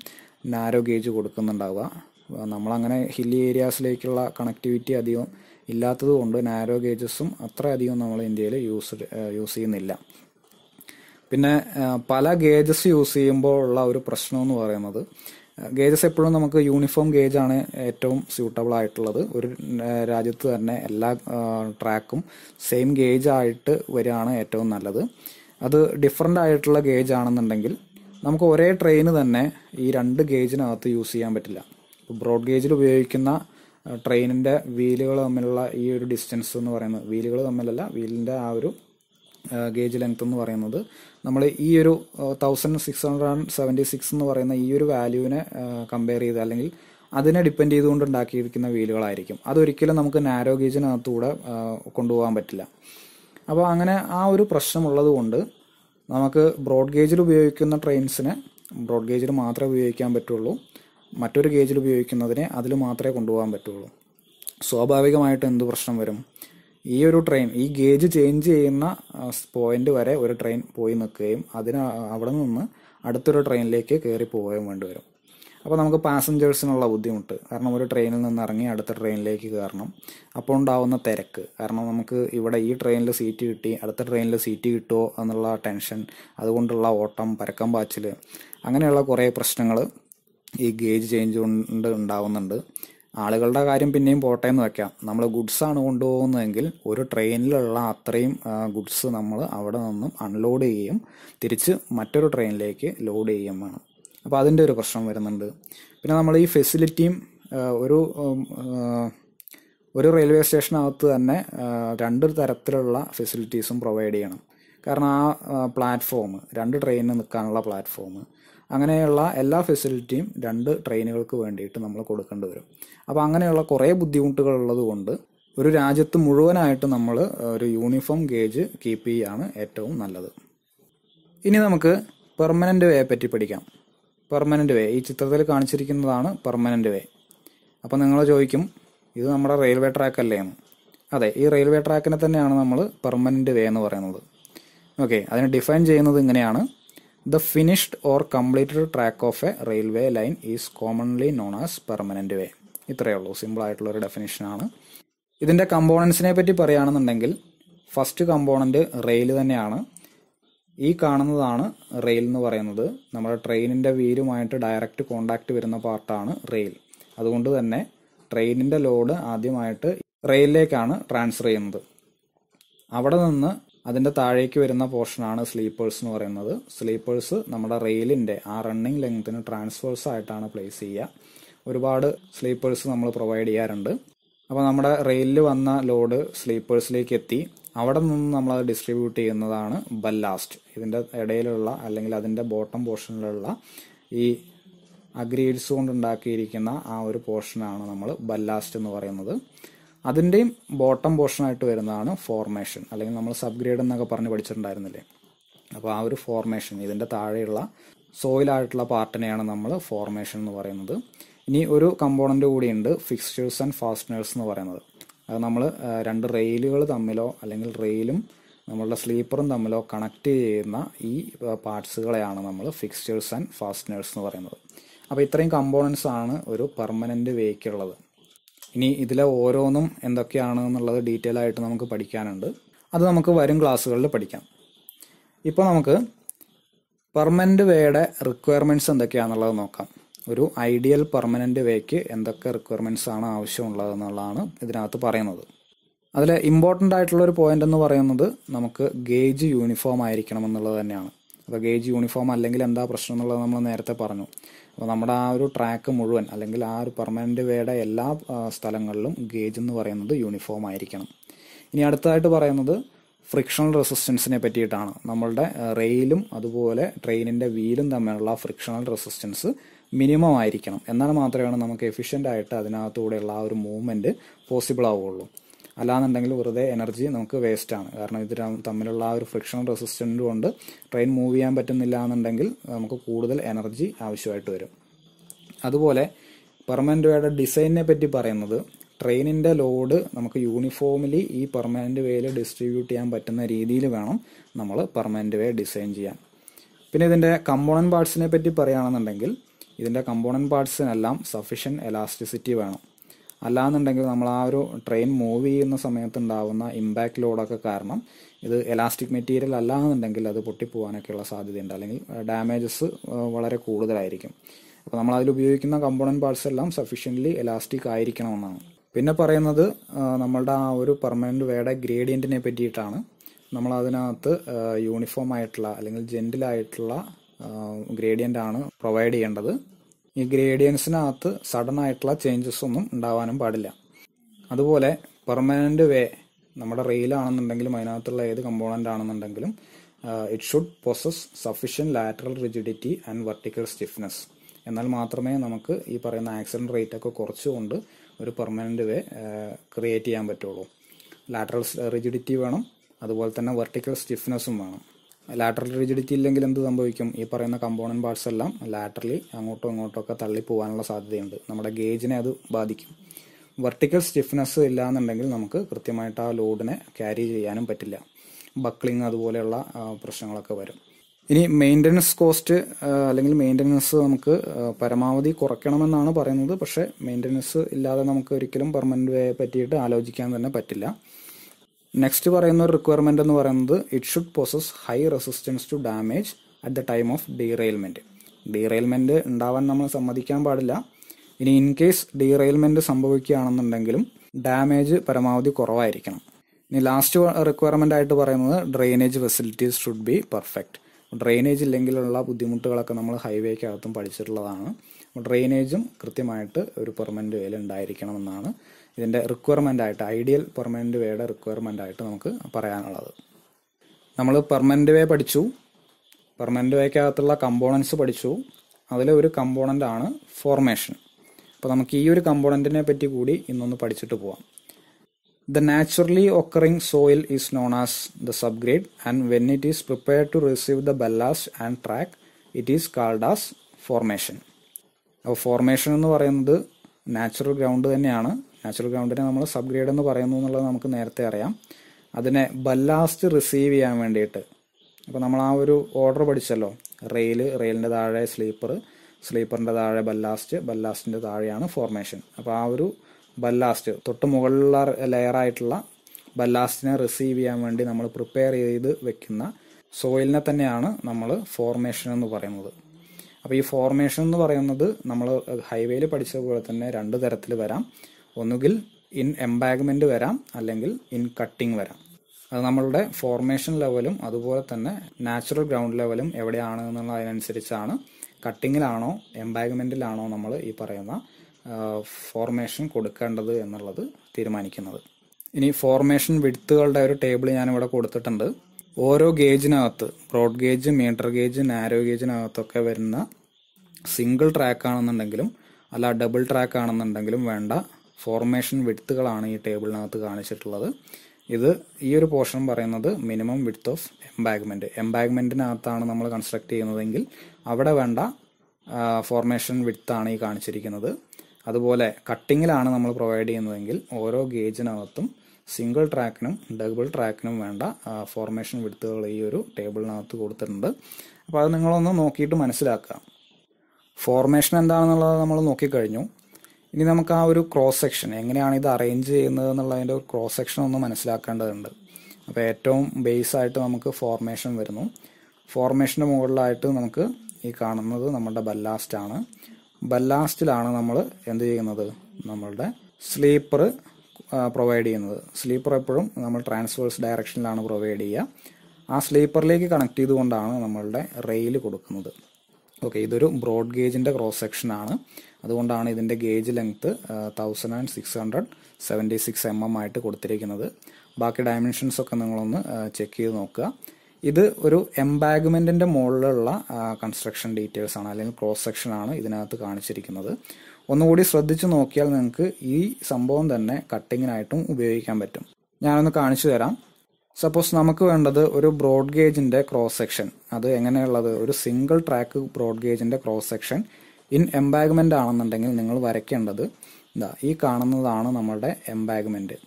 നാരോ ഗേജ് കൊടുക്കുന്നുണ്ടാവുക. നമ്മളങ്ങനെ ഹില്ലി ഏരിയാസിലേക്കുള്ള കണക്ടിവിറ്റി അധികം ഇല്ലാത്തത് കൊണ്ട് നാരോ ഗേജസും അത്ര അധികം നമ്മൾ ഇന്ത്യയിൽ യൂസ് യൂസ് ചെയ്യുന്നില്ല. പിന്നെ പല ഗേജസ് യൂസ് ചെയ്യുമ്പോൾ ഉള്ള ഒരു പ്രശ്നം എന്ന് പറയുന്നത് ഗേജസ് എപ്പോഴും നമുക്ക് യൂണിഫോം ഗേജ് ആണ് ഏറ്റവും സ്യൂട്ടബിൾ ആയിട്ടുള്ളത്. ഒരു രാജ്യത്ത് തന്നെ എല്ലാ ട്രാക്കും സെയിം ഗേജ് ആയിട്ട് വരികയാണ് ഏറ്റവും നല്ലത്. അത് ഡിഫറെന്റ് ആയിട്ടുള്ള ഗേജ് ആണെന്നുണ്ടെങ്കിൽ നമുക്ക് ഒരേ ട്രെയിന് തന്നെ ഈ രണ്ട് ഗേജിനകത്ത് യൂസ് ചെയ്യാൻ പറ്റില്ല. ബ്രോഡ് ഗേജിൽ ഉപയോഗിക്കുന്ന ട്രെയിനിന്റെ വീലുകൾ തമ്മിലുള്ള ഈ ഒരു ഡിസ്റ്റൻസ് എന്ന് പറയുന്നത് വീലുകൾ തമ്മിലല്ല വീലിന്റെ ആ ഒരു ഗേജ് ലെങ്ത് എന്ന് പറയുന്നത്. നമ്മൾ ഈ ഒരു thousand six hundred and seventy six എന്ന് പറയുന്ന ഈ ഒരു വാല്യൂവിനെ കമ്പയർ ചെയ്ത് അല്ലെങ്കിൽ അതിനെ ഡിപ്പെൻഡ് ചെയ്തുകൊണ്ട് ഉണ്ടാക്കിയിരിക്കുന്ന വീലുകളായിരിക്കും. അതൊരിക്കലും നമുക്ക് നാരോ ഗേജിനകത്തൂടെ ആ, കൊണ്ടുപോകാൻ പറ്റില്ല. അപ്പോൾ അങ്ങനെ ആ ഒരു പ്രശ്നമുള്ളത് കൊണ്ട് നമുക്ക് ബ്രോഡ് ഗേജിൽ ഉപയോഗിക്കുന്ന ട്രെയിൻസിന് ബ്രോഡ് ഗേജിൽ മാത്രമേ ഉപയോഗിക്കാൻ പറ്റുള്ളൂ. മറ്റൊരു ഗേജിൽ ഉപയോഗിക്കുന്നതിനെ അതിൽ മാത്രമേ കൊണ്ടുപോകാൻ പറ്റുള്ളൂ. സ്വാഭാവികമായിട്ട് എന്ത് പ്രശ്നം വരും? ഈ ഒരു ട്രെയിൻ ഈ ഗേജ് ചേഞ്ച് ചെയ്യുന്ന പോയിന്റ് വരെ ഒരു ട്രെയിൻ പോയി നിൽക്കുകയും അതിന് അവിടെ നിന്ന് അടുത്തൊരു ട്രെയിനിലേക്ക് കയറി പോവുകയും വേണ്ടി വരും. അപ്പോൾ നമുക്ക് പാസഞ്ചേഴ്സിനുള്ള ബുദ്ധിമുട്ട്. കാരണം ഒരു ട്രെയിനിൽ നിന്ന് ഇറങ്ങി അടുത്ത ട്രെയിനിലേക്ക് കയറണം. അപ്പോൾ ഉണ്ടാവുന്ന തിരക്ക്. കാരണം നമുക്ക് ഇവിടെ ഈ ട്രെയിനിൽ സീറ്റ് കിട്ടി അടുത്ത ട്രെയിനിൽ സീറ്റ് കിട്ടുമോ എന്നുള്ള ടെൻഷൻ അതുകൊണ്ടുള്ള ഓട്ടം പരക്കം പാച്ചിൽ അങ്ങനെയുള്ള കുറേ പ്രശ്നങ്ങൾ ഈ ഗേജ് ചേഞ്ച് കൊണ്ട് ഉണ്ടാവുന്നുണ്ട്. ആളുകളുടെ കാര്യം പിന്നെയും പോട്ടെ എന്ന് വെക്കാം. നമ്മൾ ഗുഡ്സ് ആണ് കൊണ്ടുപോകുന്നതെങ്കിൽ ഒരു ട്രെയിനിലുള്ള അത്രയും ഗുഡ്സ് നമ്മൾ അവിടെ നിന്നും അൺലോഡ് ചെയ്യുകയും തിരിച്ച് മറ്റൊരു ട്രെയിനിലേക്ക് ലോഡ് ചെയ്യുകയും വേണം. അപ്പോൾ അതിന്റെ ഒരു പ്രശ്നം വരുന്നുണ്ട്. പിന്നെ നമ്മൾ ഈ ഫെസിലിറ്റിയും ഒരു ഒരു റെയിൽവേ സ്റ്റേഷനകത്ത് തന്നെ രണ്ട് തരത്തിലുള്ള ഫെസിലിറ്റീസും പ്രൊവൈഡ് ചെയ്യണം. കാരണം ആ പ്ലാറ്റ്ഫോം രണ്ട് ട്രെയിനിന് നിൽക്കാനുള്ള പ്ലാറ്റ്ഫോം അങ്ങനെയുള്ള എല്ലാ ഫെസിലിറ്റിയും രണ്ട് ട്രെയിനുകൾക്ക് വേണ്ടിയിട്ട് നമ്മൾ കൊടുക്കേണ്ടി വരും. അപ്പോൾ അങ്ങനെയുള്ള കുറേ ബുദ്ധിമുട്ടുകൾ ഉള്ളത് കൊണ്ട് ഒരു രാജ്യത്ത് മുഴുവനായിട്ട് നമ്മൾ ഒരു യൂണിഫോം ഗേജ് കീപ്പ് ചെയ്യുകയാണ് ഏറ്റവും നല്ലത്. ഇനി നമുക്ക് പെർമനന്റ് വേയെ പറ്റി പഠിക്കാം. പെർമനന്റ് വേ ഈ ചിത്രത്തിൽ കാണിച്ചിരിക്കുന്നതാണ് പെർമനന്റ് വേ അപ്പോൾ നിങ്ങൾ ചോദിക്കും ഇത് നമ്മുടെ റെയിൽവേ ട്രാക്ക് അല്ലേ അതെ ഈ റെയിൽവേ ട്രാക്കിനെ തന്നെയാണ് നമ്മൾ പെർമനന്റ് വേ എന്ന് പറയുന്നത്. ഓക്കെ അതിനെ ഡിഫൈൻ ചെയ്യുന്നത് ഇങ്ങനെയാണ്. The finished or completed track of a railway line is commonly known as permanent way ഇത്രയേ ഉള്ളൂ. സിമ്പിൾ ആയിട്ടുള്ള ഒരു ഡെഫിനേഷനാണ് ഇതിന്റെ കമ്പോണൻസിനെ പറ്റി പറയുകയാണെന്നുണ്ടെങ്കിൽ ഫസ്റ്റ് കമ്പോണന്റ് റെയിൽ തന്നെയാണ്. ഈ കാണുന്നതാണ് റെയിൽ എന്ന് പറയുന്നത്. നമ്മുടെ ട്രെയിനിന്റെ വീലുമായിട്ട് ഡയറക്റ്റ് കോണ്ടാക്ട് വരുന്ന പാർട്ടാണ് റെയിൽ അതുകൊണ്ട് തന്നെ ട്രെയിനിന്റെ ലോഡ് ആദ്യമായിട്ട് റെയിലിലേക്കാണ് ട്രാൻസ്ഫർ ചെയ്യുന്നത്. അവിടെ നിന്ന് അതിന്റെ താഴേക്ക് വരുന്ന പോർഷനാണ് സ്ലീപ്പേഴ്സ് എന്ന് പറയുന്നത്. സ്ലീപ്പേഴ്സ് നമ്മുടെ റെയിലിന്റെ ആ റണ്ണിങ് ലെങ്ത്തിന് ട്രാൻസ്ഫേഴ്സ് ആയിട്ടാണ് പ്ലേസ് ചെയ്യുക. ഒരുപാട് സ്ലീപ്പേഴ്സ് നമ്മൾ പ്രൊവൈഡ് ചെയ്യാറുണ്ട്. അപ്പോൾ നമ്മുടെ റെയിലിൽ വന്ന ലോഡ് സ്ലീപ്പേഴ്സിലേക്ക് എത്തി. അവിടെ നിന്ന് നമ്മൾ അത് ഡിസ്ട്രിബ്യൂട്ട് ചെയ്യുന്നതാണ് ബല്ലാസ്റ്റ് ഇതിന്റെ ഇടയിലുള്ള അല്ലെങ്കിൽ അതിന്റെ ബോട്ടം പോർഷനിലുള്ള ഈ അഗ്രീഡ്സ് കൊണ്ട് ഉണ്ടാക്കിയിരിക്കുന്ന ആ ഒരു പോർഷനാണ് നമ്മൾ ബല്ലാസ്റ്റ് എന്ന് പറയുന്നത്. അതിന്റെയും ബോട്ടം പോർഷനായിട്ട് വരുന്നതാണ് ഫോർമേഷൻ അല്ലെങ്കിൽ നമ്മൾ സബ് ഗ്രേഡ് എന്നൊക്കെ പറഞ്ഞ് പഠിച്ചിട്ടുണ്ടായിരുന്നില്ലേ? അപ്പോൾ ആ ഒരു ഫോർമേഷൻ ഇതിന്റെ താഴെയുള്ള സോയിലായിട്ടുള്ള പാർട്ടിനെയാണ് നമ്മൾ ഫോർമേഷൻ എന്ന് പറയുന്നത്. ഇനി ഒരു കമ്പോണന്റ് കൂടിയുണ്ട് ഫിക്സ്റ്റേഴ്സ് ആൻഡ് ഫാസ്റ്റനേഴ്സ് എന്ന് പറയുന്നത്. അത് നമ്മൾ രണ്ട് റെയിലുകൾ തമ്മിലോ അല്ലെങ്കിൽ റെയിലും നമ്മളുടെ സ്ലീപ്പറും തമ്മിലോ കണക്ട് ചെയ്യുന്ന ഈ പാർട്സുകളെയാണ് നമ്മൾ ഫിക്സ്റ്റേഴ്സ് ആൻഡ് ഫാസ്റ്റനേഴ്സ് എന്ന് പറയുന്നത്. അപ്പോൾ ഇത്രയും കമ്പോണൻസ് ആണ് ഒരു പെർമനന്റ് വേക്കുള്ളത് ഇനി ഇതിലെ ഓരോന്നും എന്തൊക്കെയാണ് എന്നുള്ളത് ഡീറ്റെയിൽ ആയിട്ട് നമുക്ക് പഠിക്കാനുണ്ട്. അത് നമുക്ക് വരും ക്ലാസ്സുകളിൽ പഠിക്കാം. ഇപ്പോൾ നമുക്ക് പെർമനന്റ് വേയുടെ റിക്വയർമെന്റ്സ് എന്തൊക്കെയാണെന്നുള്ളത് നോക്കാം. ഒരു ഐഡിയൽ പെർമനന്റ് വേക്ക് എന്തൊക്കെ റിക്വയർമെന്റ്സ് ആണ് ആവശ്യമുള്ളത് എന്നുള്ളതാണ് ഇതിനകത്ത് പറയുന്നത്. അതിൽ ഇമ്പോർട്ടന്റ് ആയിട്ടുള്ള ഒരു പോയിന്റ് എന്ന് പറയുന്നത് നമുക്ക് ഗേജ് യൂണിഫോം ആയിരിക്കണം എന്നുള്ളത് തന്നെയാണ്. അപ്പോൾ ഗേജ് യൂണിഫോം അല്ലെങ്കിൽ എന്താ പ്രശ്നം എന്നുള്ളത് നമ്മൾ നേരത്തെ പറഞ്ഞു. അപ്പോൾ നമ്മുടെ ആ ഒരു ട്രാക്ക് മുഴുവൻ അല്ലെങ്കിൽ ആ ഒരു പെർമനന്റ് വേയുടെ എല്ലാ സ്ഥലങ്ങളിലും ഗേജ് എന്ന് പറയുന്നത് യൂണിഫോം ആയിരിക്കണം. ഇനി അടുത്തതായിട്ട് പറയുന്നത് ഫ്രിക്ഷണൽ റെസിസ്റ്റൻസിനെ പറ്റിയിട്ടാണ്. നമ്മളുടെ റെയിലും അതുപോലെ ട്രെയിനിന്റെ വീലും തമ്മിലുള്ള ഫ്രിക്ഷണൽ റെസിസ്റ്റൻസ് മിനിമം ആയിരിക്കണം. എന്നാൽ മാത്രമേ നമുക്ക് എഫിഷ്യന്റ് ആയിട്ട് അതിനകത്തൂടെയുള്ള ആ ഒരു മൂവ്മെന്റ് പോസിബിൾ ആവുകയുള്ളൂ. അല്ലാന്നുണ്ടെങ്കിൽ വെറുതെ എനർജി നമുക്ക് വേസ്റ്റ് ആണ്. കാരണം ഇത് തമ്മിലുള്ള ആ ഒരു ഫ്രിക്ഷൻ റെസിസ്റ്റന്റ് കൊണ്ട് ട്രെയിൻ മൂവ് ചെയ്യാൻ പറ്റുന്നില്ല എന്നുണ്ടെങ്കിൽ നമുക്ക് കൂടുതൽ എനർജി ആവശ്യമായിട്ട് വരും. അതുപോലെ പെർമനന്റ് വേയുടെ ഡിസൈനിനെ പറ്റി പറയുന്നത് ട്രെയിനിന്റെ ലോഡ് നമുക്ക് യൂണിഫോമിലി ഈ പെർമനന്റ് വേയിൽ ഡിസ്ട്രിബ്യൂട്ട് ചെയ്യാൻ പറ്റുന്ന രീതിയിൽ വേണം നമ്മൾ പെർമനന്റ് വേ ഡിസൈൻ ചെയ്യാൻ. പിന്നെ ഇതിന്റെ കമ്പോണന്റ് പാർട്സിനെ പറ്റി പറയുകയാണെന്നുണ്ടെങ്കിൽ ഇതിന്റെ കമ്പോണന്റ് പാർട്സിനെല്ലാം സഫീഷ്യന്റ് എലാസ്റ്റിസിറ്റി വേണം. അല്ലാന്നുണ്ടെങ്കിൽ നമ്മൾ ആ ഒരു ട്രെയിൻ മൂവ് ചെയ്യുന്ന സമയത്ത് ഉണ്ടാവുന്ന ലോഡൊക്കെ കാരണം ഇത് എലാസ്റ്റിക് മെറ്റീരിയൽ അല്ല എന്നുണ്ടെങ്കിൽ അത് പൊട്ടിപ്പോവാനൊക്കെയുള്ള സാധ്യതയുണ്ട്. അല്ലെങ്കിൽ ഡാമേജസ് വളരെ കൂടുതലായിരിക്കും. അപ്പോൾ നമ്മൾ അതിൽ ഉപയോഗിക്കുന്ന കമ്പോണന്റ് പാർട്സ് എല്ലാം സഫീഷ്യന്റ്ലി എലാസ്റ്റിക് ആയിരിക്കണമെന്നാണ്. പിന്നെ പറയുന്നത് നമ്മളുടെ ആ ഒരു പെർമനന്റ് വേയുടെ ഗ്രേഡിയന്റിനെ പറ്റിയിട്ടാണ് നമ്മൾ അതിനകത്ത് യൂണിഫോം ആയിട്ടുള്ള അല്ലെങ്കിൽ ജെന്റിലായിട്ടുള്ള ഗ്രേഡിയന്റ് ആണ് പ്രൊവൈഡ് ചെയ്യേണ്ടത്. ഈ ഗ്രേഡിയൻസിനകത്ത് സഡൻ ആയിട്ടുള്ള ചേഞ്ചസ് ഒന്നും ഉണ്ടാവാനും പാടില്ല. അതുപോലെ പെർമനന്റ് വേ നമ്മുടെ റെയിലാണെന്നുണ്ടെങ്കിലും അതിനകത്തുള്ള ഏത് കമ്പോണന്റ് ആണെന്നുണ്ടെങ്കിലും it should possess sufficient lateral rigidity and vertical stiffness എന്നാൽ മാത്രമേ നമുക്ക് ഈ പറയുന്ന ആക്സിഡന്റ് റേറ്റ് ഒക്കെ കുറച്ചുകൊണ്ട് ഒരു പെർമനന്റ് വേ ക്രിയേറ്റ് ചെയ്യാൻ പറ്റുള്ളൂ. ലാറ്ററൽ റിജിഡിറ്റി വേണം അതുപോലെ തന്നെ വെർട്ടിക്കൽ സ്റ്റിഫ്നെസ്സും വേണം. ലാറ്ററൽ റിജിഡിറ്റി ഇല്ലെങ്കിൽ എന്ത് സംഭവിക്കും? ഈ പറയുന്ന കമ്പോണന്റ് പാർട്സ് എല്ലാം ലാറ്ററലി അങ്ങോട്ടും ഇങ്ങോട്ടും ഒക്കെ തള്ളി പോകാനുള്ള സാധ്യതയുണ്ട്. നമ്മുടെ ഗേജിനെ അത് ബാധിക്കും. വെർട്ടിക്കൽ സ്റ്റിഫ്നെസ് ഇല്ല എന്നുണ്ടെങ്കിൽ നമുക്ക് കൃത്യമായിട്ട് ആ ലോഡിനെ ക്യാരി ചെയ്യാനും പറ്റില്ല. ബക്ലിംഗ് അതുപോലെയുള്ള പ്രശ്നങ്ങളൊക്കെ വരും. ഇനി മെയിന്റനൻസ് കോസ്റ്റ് അല്ലെങ്കിൽ മെയിന്റനൻസ് നമുക്ക് പരമാവധി കുറയ്ക്കണമെന്നാണ് പറയുന്നത്. പക്ഷേ മെയിന്റനൻസ് ഇല്ലാതെ നമുക്ക് ഒരിക്കലും പെർമനന്റ് വേ പറ്റിയിട്ട് ആലോചിക്കാൻ തന്നെ പറ്റില്ല. നെക്സ്റ്റ് പറയുന്ന ഒരു റിക്വയർമെന്റ് എന്ന് പറയുന്നത് it should possess high resistance to damage at the time of derailment derailment ഉണ്ടാവാൻ നമ്മൾ സമ്മതിക്കാൻ പാടില്ല. ഇനി ഇൻ കേസ് ഡീറെയിൽമെന്റ് സംഭവിക്കുകയാണെന്നുണ്ടെങ്കിലും ഡാമേജ് പരമാവധി കുറവായിരിക്കണം. ഇനി ലാസ്റ്റ് റിക്വയർമെന്റ് ആയിട്ട് പറയുന്നത് drainage facilities should be perfect drainage ഇല്ലെങ്കിലുള്ള ബുദ്ധിമുട്ടുകളൊക്കെ നമ്മൾ ഹൈവേക്കകത്തും പഠിച്ചിട്ടുള്ളതാണ്. ഡ്രെയിനേജും കൃത്യമായിട്ട് ഒരു പെർമനന്റ് വേയിൽ ഉണ്ടായിരിക്കണമെന്നാണ് ഇതിന്റെ റിക്വയർമെന്റ് ആയിട്ട് ഐഡിയൽ പെർമനന്റ് വേയുടെ റിക്വയർമെന്റ് ആയിട്ട് നമുക്ക് പറയാനുള്ളത്. നമ്മൾ പെർമനന്റ് വേ പഠിച്ചു. പെർമനന്റ് വേക്കകത്തുള്ള കമ്പോണൻസ് പഠിച്ചു. അതിലെ ഒരു കമ്പോണന്റ് ആണ് ഫോർമേഷൻ അപ്പോൾ നമുക്ക് ഈ ഒരു കമ്പോണന്റിനെ പറ്റി കൂടി ഇന്നൊന്ന് പഠിച്ചിട്ട് പോവാം. The naturally occurring soil is known as the subgrade and when it is prepare to receive the ballast and track it is called as formation അപ്പോൾ ഫോർമേഷൻ എന്ന് പറയുന്നത് നാച്ചുറൽ ഗ്രൗണ്ട് തന്നെയാണ്. നാച്ചുറൽ ഗ്രൗണ്ടിനെ നമ്മൾ സബ് ഗ്രേഡ് എന്ന് പറയുന്നു എന്നുള്ളത് നമുക്ക് നേരത്തെ അറിയാം. അതിനെ ബല്ലാസ്റ്റ് റിസീവ് ചെയ്യാൻ വേണ്ടിയിട്ട്. അപ്പോൾ നമ്മൾ ആ ഒരു ഓർഡർ പഠിച്ചല്ലോ. റെയിൽ റെയിലിന്റെ താഴെ സ്ലീപ്പർ സ്ലീപ്പറിന്റെ താഴെ ബല്ലാസ്റ്റ് ബല്ലാസ്റ്റിന്റെ താഴെയാണ് ഫോർമേഷൻ. അപ്പോൾ ആ ഒരു ബല്ലാസ്റ്റ് തൊട്ട് മുകളിലുള്ള ലെയറായിട്ടുള്ള ബല്ലാസ്റ്റിനെ റിസീവ് ചെയ്യാൻ വേണ്ടി നമ്മൾ പ്രിപ്പയർ ചെയ്ത് വെക്കുന്ന സോയിലിനെ തന്നെയാണ് നമ്മൾ ഫോർമേഷൻ എന്ന് പറയുന്നത്. അപ്പോൾ ഈ ഫോർമേഷൻ എന്ന് പറയുന്നത് നമ്മൾ ഹൈവേയിൽ പഠിച്ച പോലെ തന്നെ രണ്ട് തരത്തിൽ വരാം. ഒന്നുകിൽ ഇൻ എംബാഗ്മെന്റ് വരാം അല്ലെങ്കിൽ ഇൻ കട്ടിംഗ് വരാം. അത് നമ്മളുടെ ഫോർമേഷൻ ലെവലും അതുപോലെ തന്നെ നാച്ചുറൽ ഗ്രൗണ്ട് ലെവലും എവിടെയാണ് എന്നുള്ളതിനനുസരിച്ചാണ് കട്ടിങ്ങിലാണോ എംബാഗ്മെന്റിലാണോ നമ്മൾ ഈ പറയുന്ന ഫോർമേഷൻ കൊടുക്കേണ്ടത് എന്നുള്ളത് തീരുമാനിക്കുന്നത്. ഇനി ഫോർമേഷൻ വിടുത്തുകളുടെ ഒരു ടേബിൾ ഞാനിവിടെ കൊടുത്തിട്ടുണ്ട്. ഓരോ ഗേജിനകത്ത് broad gauge metre gauge narrow ഗേജിനകത്തൊക്കെ വരുന്ന സിംഗിൾ ട്രാക്ക് ആണെന്നുണ്ടെങ്കിലും അല്ല ഡബിൾ ട്രാക്ക് ആണെന്നുണ്ടെങ്കിലും വേണ്ട ഫോർമേഷൻ വിടുത്തുകളാണ് ഈ ടേബിളിനകത്ത് കാണിച്ചിട്ടുള്ളത്. ഇത് ഈ ഒരു പോർഷൻ പറയുന്നത് മിനിമം വിഡ്ത്ത് ഓഫ് എംബാഗ്മെന്റ് എംബാഗ്മെന്റിനകത്താണ് നമ്മൾ കൺസ്ട്രക്ട് ചെയ്യുന്നതെങ്കിൽ അവിടെ വേണ്ട ഫോർമേഷൻ വിഡ്ത്താണ് ഈ കാണിച്ചിരിക്കുന്നത്. അതുപോലെ കട്ടിങ്ങിലാണ് നമ്മൾ പ്രൊവൈഡ് ചെയ്യുന്നതെങ്കിൽ ഓരോ ഗേജിനകത്തും സിംഗിൾ ട്രാക്കിനും ഡബിൾ ട്രാക്കിനും വേണ്ട ഫോർമേഷൻ വിടുത്തുകൾ ഈ ഒരു ടേബിളിനകത്ത് കൊടുത്തിട്ടുണ്ട്. അപ്പോൾ അത് നിങ്ങളൊന്ന് നോക്കിയിട്ട് മനസ്സിലാക്കുക. ഫോർമേഷൻ എന്താണെന്നുള്ളത് നമ്മൾ നോക്കിക്കഴിഞ്ഞു. ഇനി നമുക്ക് ആ ഒരു ക്രോസ് സെക്ഷൻ എങ്ങനെയാണ് ഇത് അറേഞ്ച് ചെയ്യുന്നത് എന്നുള്ളതിന്റെ ഒരു ക്രോസ് സെക്ഷൻ ഒന്ന് മനസ്സിലാക്കേണ്ടതുണ്ട്. അപ്പോൾ ഏറ്റവും ബേസ് ആയിട്ട് നമുക്ക് ഫോർമേഷൻ വരുന്നു. ഫോർമേഷന്റെ മുകളിലായിട്ട് നമുക്ക് ഈ കാണുന്നത് നമ്മുടെ ബല്ലാസ്റ്റ് ആണ്. ബല്ലാസ്റ്റിലാണ് നമ്മൾ എന്ത് ചെയ്യുന്നത്? നമ്മളുടെ സ്ലീപ്പർ പ്രൊവൈഡ് ചെയ്യുന്നത്. സ്ലീപ്പർ എപ്പോഴും നമ്മൾ ട്രാൻസ്വേഴ്സ് ഡയറക്ഷനിലാണ് പ്രൊവൈഡ് ചെയ്യുക. ആ സ്ലീപ്പറിലേക്ക് കണക്ട് ചെയ്തുകൊണ്ടാണ് നമ്മളുടെ റെയിൽ കൊടുക്കുന്നത്. ഓക്കെ ഇതൊരു ബ്രോഡ് ഗേജിന്റെ ക്രോസ് സെക്ഷൻ ആണ്. അതുകൊണ്ടാണ് ഇതിന്റെ gauge length thousand and six hundred seventy six m m ആയിട്ട് കൊടുത്തിരിക്കുന്നത്. ബാക്കി ഡയമെൻഷൻസ് ഒക്കെ നിങ്ങളൊന്ന് ചെക്ക് ചെയ്ത് നോക്കുക. ഇത് ഒരു എംബാഗ്മെന്റിന്റെ മുകളിലുള്ള കൺസ്ട്രക്ഷൻ ഡീറ്റെയിൽസ് ആണ് അല്ലെങ്കിൽ ക്രോസ് സെക്ഷൻ ആണ് ഇതിനകത്ത് കാണിച്ചിരിക്കുന്നത്. ഒന്നുകൂടി ശ്രദ്ധിച്ചു നോക്കിയാൽ നിങ്ങൾക്ക് ഈ സംഭവം തന്നെ കട്ടിങ്ങിനായിട്ടും ഉപയോഗിക്കാൻ പറ്റും. ഞാനൊന്ന് കാണിച്ചു തരാം. സപ്പോസ് നമുക്ക് വേണ്ടത് ഒരു ബ്രോഡ് ഗേജിന്റെ ക്രോസ് സെക്ഷൻ അത് എങ്ങനെയുള്ളത്? ഒരു സിംഗിൾ ട്രാക്ക് ബ്രോഡ് ഗേജിന്റെ ക്രോസ് സെക്ഷൻ ഇൻ എംബാഗ്മെന്റ് ആണെന്നുണ്ടെങ്കിൽ നിങ്ങൾ വരയ്ക്കേണ്ടത് ഇതാ ഈ കാണുന്നതാണ് നമ്മളുടെ എംബാഗ്മെന്റ്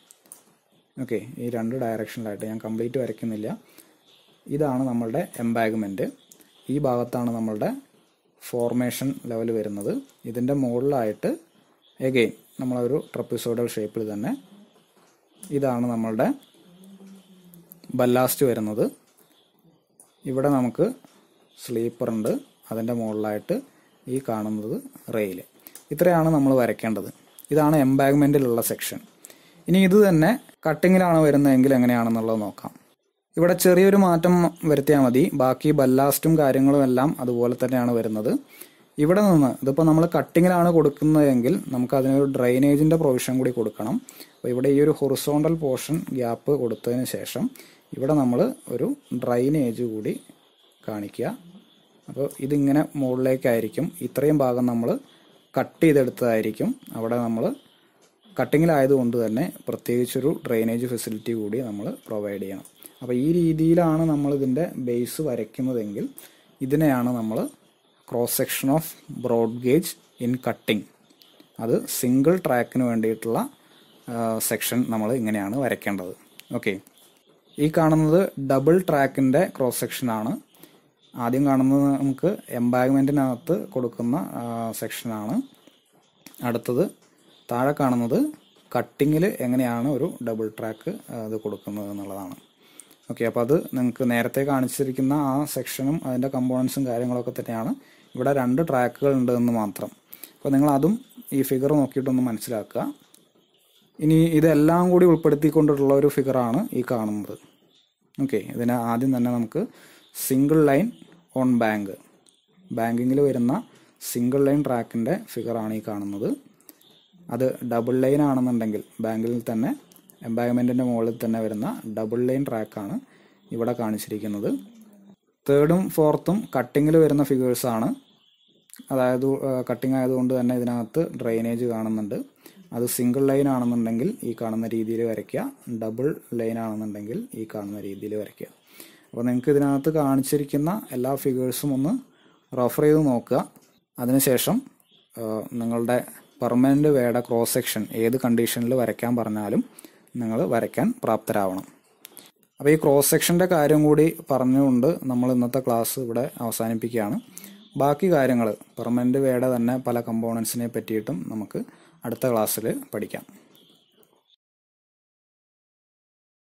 ഓക്കെ ഈ രണ്ട് ഡയറക്ഷനിലായിട്ട് ഞാൻ കംപ്ലീറ്റ് വരയ്ക്കുന്നില്ല. ഇതാണ് നമ്മളുടെ എംബാഗ്മെന്റ് ഈ ഭാഗത്താണ് നമ്മളുടെ ഫോർമേഷൻ ലെവൽ വരുന്നത്. ഇതിന്റെ മുകളിലായിട്ട് എഗെയിൻ നമ്മളൊരു ട്രപ്പിസോഡൽ ഷേപ്പിൽ തന്നെ ഇതാണ് നമ്മളുടെ ബല്ലാസ്റ്റ് വരുന്നത്. ഇവിടെ നമുക്ക് സ്ലീപ്പർ ഉണ്ട്. അതിന്റെ മുകളിലായിട്ട് ഈ കാണുന്നത് റെയിൽ ഇത്രയാണ് നമ്മൾ വരയ്ക്കേണ്ടത്. ഇതാണ് എംബാഗ്മെന്റിലുള്ള സെക്ഷൻ ഇനി ഇത് തന്നെ കട്ടിങ്ങിലാണ് വരുന്നതെങ്കിൽ എങ്ങനെയാണെന്നുള്ളത് നോക്കാം. ഇവിടെ ചെറിയൊരു മാറ്റം വരുത്തിയാൽ മതി. ബാക്കി ബല്ലാസ്റ്റും കാര്യങ്ങളും എല്ലാം അതുപോലെ തന്നെയാണ് വരുന്നത്. ഇവിടെ നിന്ന് ഇതിപ്പോൾ നമ്മൾ കട്ടിങ്ങിലാണ് കൊടുക്കുന്നതെങ്കിൽ നമുക്ക് അതിനൊരു ഡ്രൈനേജിന്റെ പ്രൊവിഷൻ കൂടി കൊടുക്കണം. അപ്പോൾ ഇവിടെ ഈ ഒരു ഹൊറിസോണ്ടൽ പോർഷൻ ഗ്യാപ്പ് കൊടുത്തതിന് ശേഷം ഇവിടെ നമ്മൾ ഒരു ഡ്രൈനേജ് കൂടി കാണിക്കുക. അപ്പോൾ ഇതിങ്ങനെ മുകളിലേക്കായിരിക്കും. ഇത്രയും ഭാഗം നമ്മൾ കട്ട് ചെയ്തെടുത്തതായിരിക്കും. അവിടെ നമ്മൾ കട്ടിങ്ങിലായതുകൊണ്ട് തന്നെ പ്രത്യേകിച്ചൊരു ഡ്രെയിനേജ് ഫെസിലിറ്റി കൂടി നമ്മൾ പ്രൊവൈഡ് ചെയ്യണം. അപ്പോൾ ഈ രീതിയിലാണ് നമ്മൾ ഇതിന്റെ ബേസ് വരയ്ക്കുന്നതെങ്കിൽ ഇതിനെയാണ് നമ്മൾ cross section of broad gauge in cutting അത് സിംഗിൾ ട്രാക്കിന് വേണ്ടിയിട്ടുള്ള സെക്ഷൻ നമ്മൾ ഇങ്ങനെയാണ് വരയ്ക്കേണ്ടത്. ഓക്കെ ഈ കാണുന്നത് ഡബിൾ ട്രാക്കിന്റെ ക്രോസ് സെക്ഷനാണ് ആദ്യം കാണുന്നത് നമുക്ക് എംബാഗ്മെന്റിനകത്ത് കൊടുക്കുന്ന സെക്ഷനാണ്. അടുത്തത് താഴെ കാണുന്നത് കട്ടിങ്ങിൽ എങ്ങനെയാണ് ഒരു ഡബിൾ ട്രാക്ക് അത് കൊടുക്കുന്നത് എന്നുള്ളതാണ്. ഓക്കെ അപ്പോൾ അത് നിങ്ങൾക്ക് നേരത്തെ കാണിച്ചിരിക്കുന്ന ആ സെക്ഷനും അതിന്റെ കമ്പോണൻസും കാര്യങ്ങളൊക്കെ തന്നെയാണ്. ഇവിടെ രണ്ട് ട്രാക്കുകൾ ഉണ്ട് എന്ന് മാത്രം. അപ്പോൾ നിങ്ങൾ അതും ഈ ഫിഗർ നോക്കിയിട്ടൊന്ന് മനസ്സിലാക്കുക. ഇനി ഇതെല്ലാം കൂടി ഉൾപ്പെടുത്തിക്കൊണ്ടിട്ടുള്ള ഒരു ഫിഗറാണ് ഈ കാണുന്നത്. ഓക്കെ ഇതിന് ആദ്യം തന്നെ നമുക്ക് സിംഗിൾ ലൈൻ ഓൺ ബാങ്ക് ബാങ്കിങ്ങിൽ വരുന്ന സിംഗിൾ ലൈൻ ട്രാക്കിന്റെ ഫിഗറാണ് ഈ കാണുന്നത്. അത് ഡബിൾ ലൈൻ ആണെന്നുണ്ടെങ്കിൽ ബാങ്കിൽ തന്നെ എംബാഗ്മെന്റിന്റെ മുകളിൽ തന്നെ വരുന്ന ഡബിൾ ലൈൻ ട്രാക്കാണ് ഇവിടെ കാണിച്ചിരിക്കുന്നത്. തേർഡും ഫോർത്തും കട്ടിങ്ങിൽ വരുന്ന ഫിഗേഴ്സാണ് അതായത് കട്ടിങ് ആയതുകൊണ്ട് തന്നെ ഇതിനകത്ത് ഡ്രെയിനേജ് കാണുന്നുണ്ട്. അത് സിംഗിൾ ലൈൻ ആണെന്നുണ്ടെങ്കിൽ ഈ കാണുന്ന രീതിയിൽ വരയ്ക്കുക. ഡബിൾ ലൈൻ ആണെന്നുണ്ടെങ്കിൽ ഈ കാണുന്ന രീതിയിൽ വരയ്ക്കുക. അപ്പോൾ നിങ്ങൾക്ക് ഇതിനകത്ത് കാണിച്ചിരിക്കുന്ന എല്ലാ ഫിഗേഴ്സും ഒന്ന് റെഫർ ചെയ്ത് നോക്കുക. അതിനുശേഷം നിങ്ങളുടെ പെർമനന്റ് വേയുടെ ക്രോസ് സെക്ഷൻ ഏത് കണ്ടീഷനിൽ വരയ്ക്കാൻ പറഞ്ഞാലും നിങ്ങൾ വരയ്ക്കാൻ പ്രാപ്തരാവണം. അപ്പോൾ ഈ ക്രോസ് സെക്ഷന്റെ കാര്യം കൂടി പറഞ്ഞുകൊണ്ട് നമ്മൾ ഇന്നത്തെ ക്ലാസ് ഇവിടെ അവസാനിപ്പിക്കുകയാണ്. ബാക്കി കാര്യങ്ങൾ പെർമനന്റ് വേയുടെ തന്നെ പല കമ്പോണൻസിനെ പറ്റിയിട്ടും നമുക്ക് അടുത്ത ക്ലാസ്സിൽ പഠിക്കാം.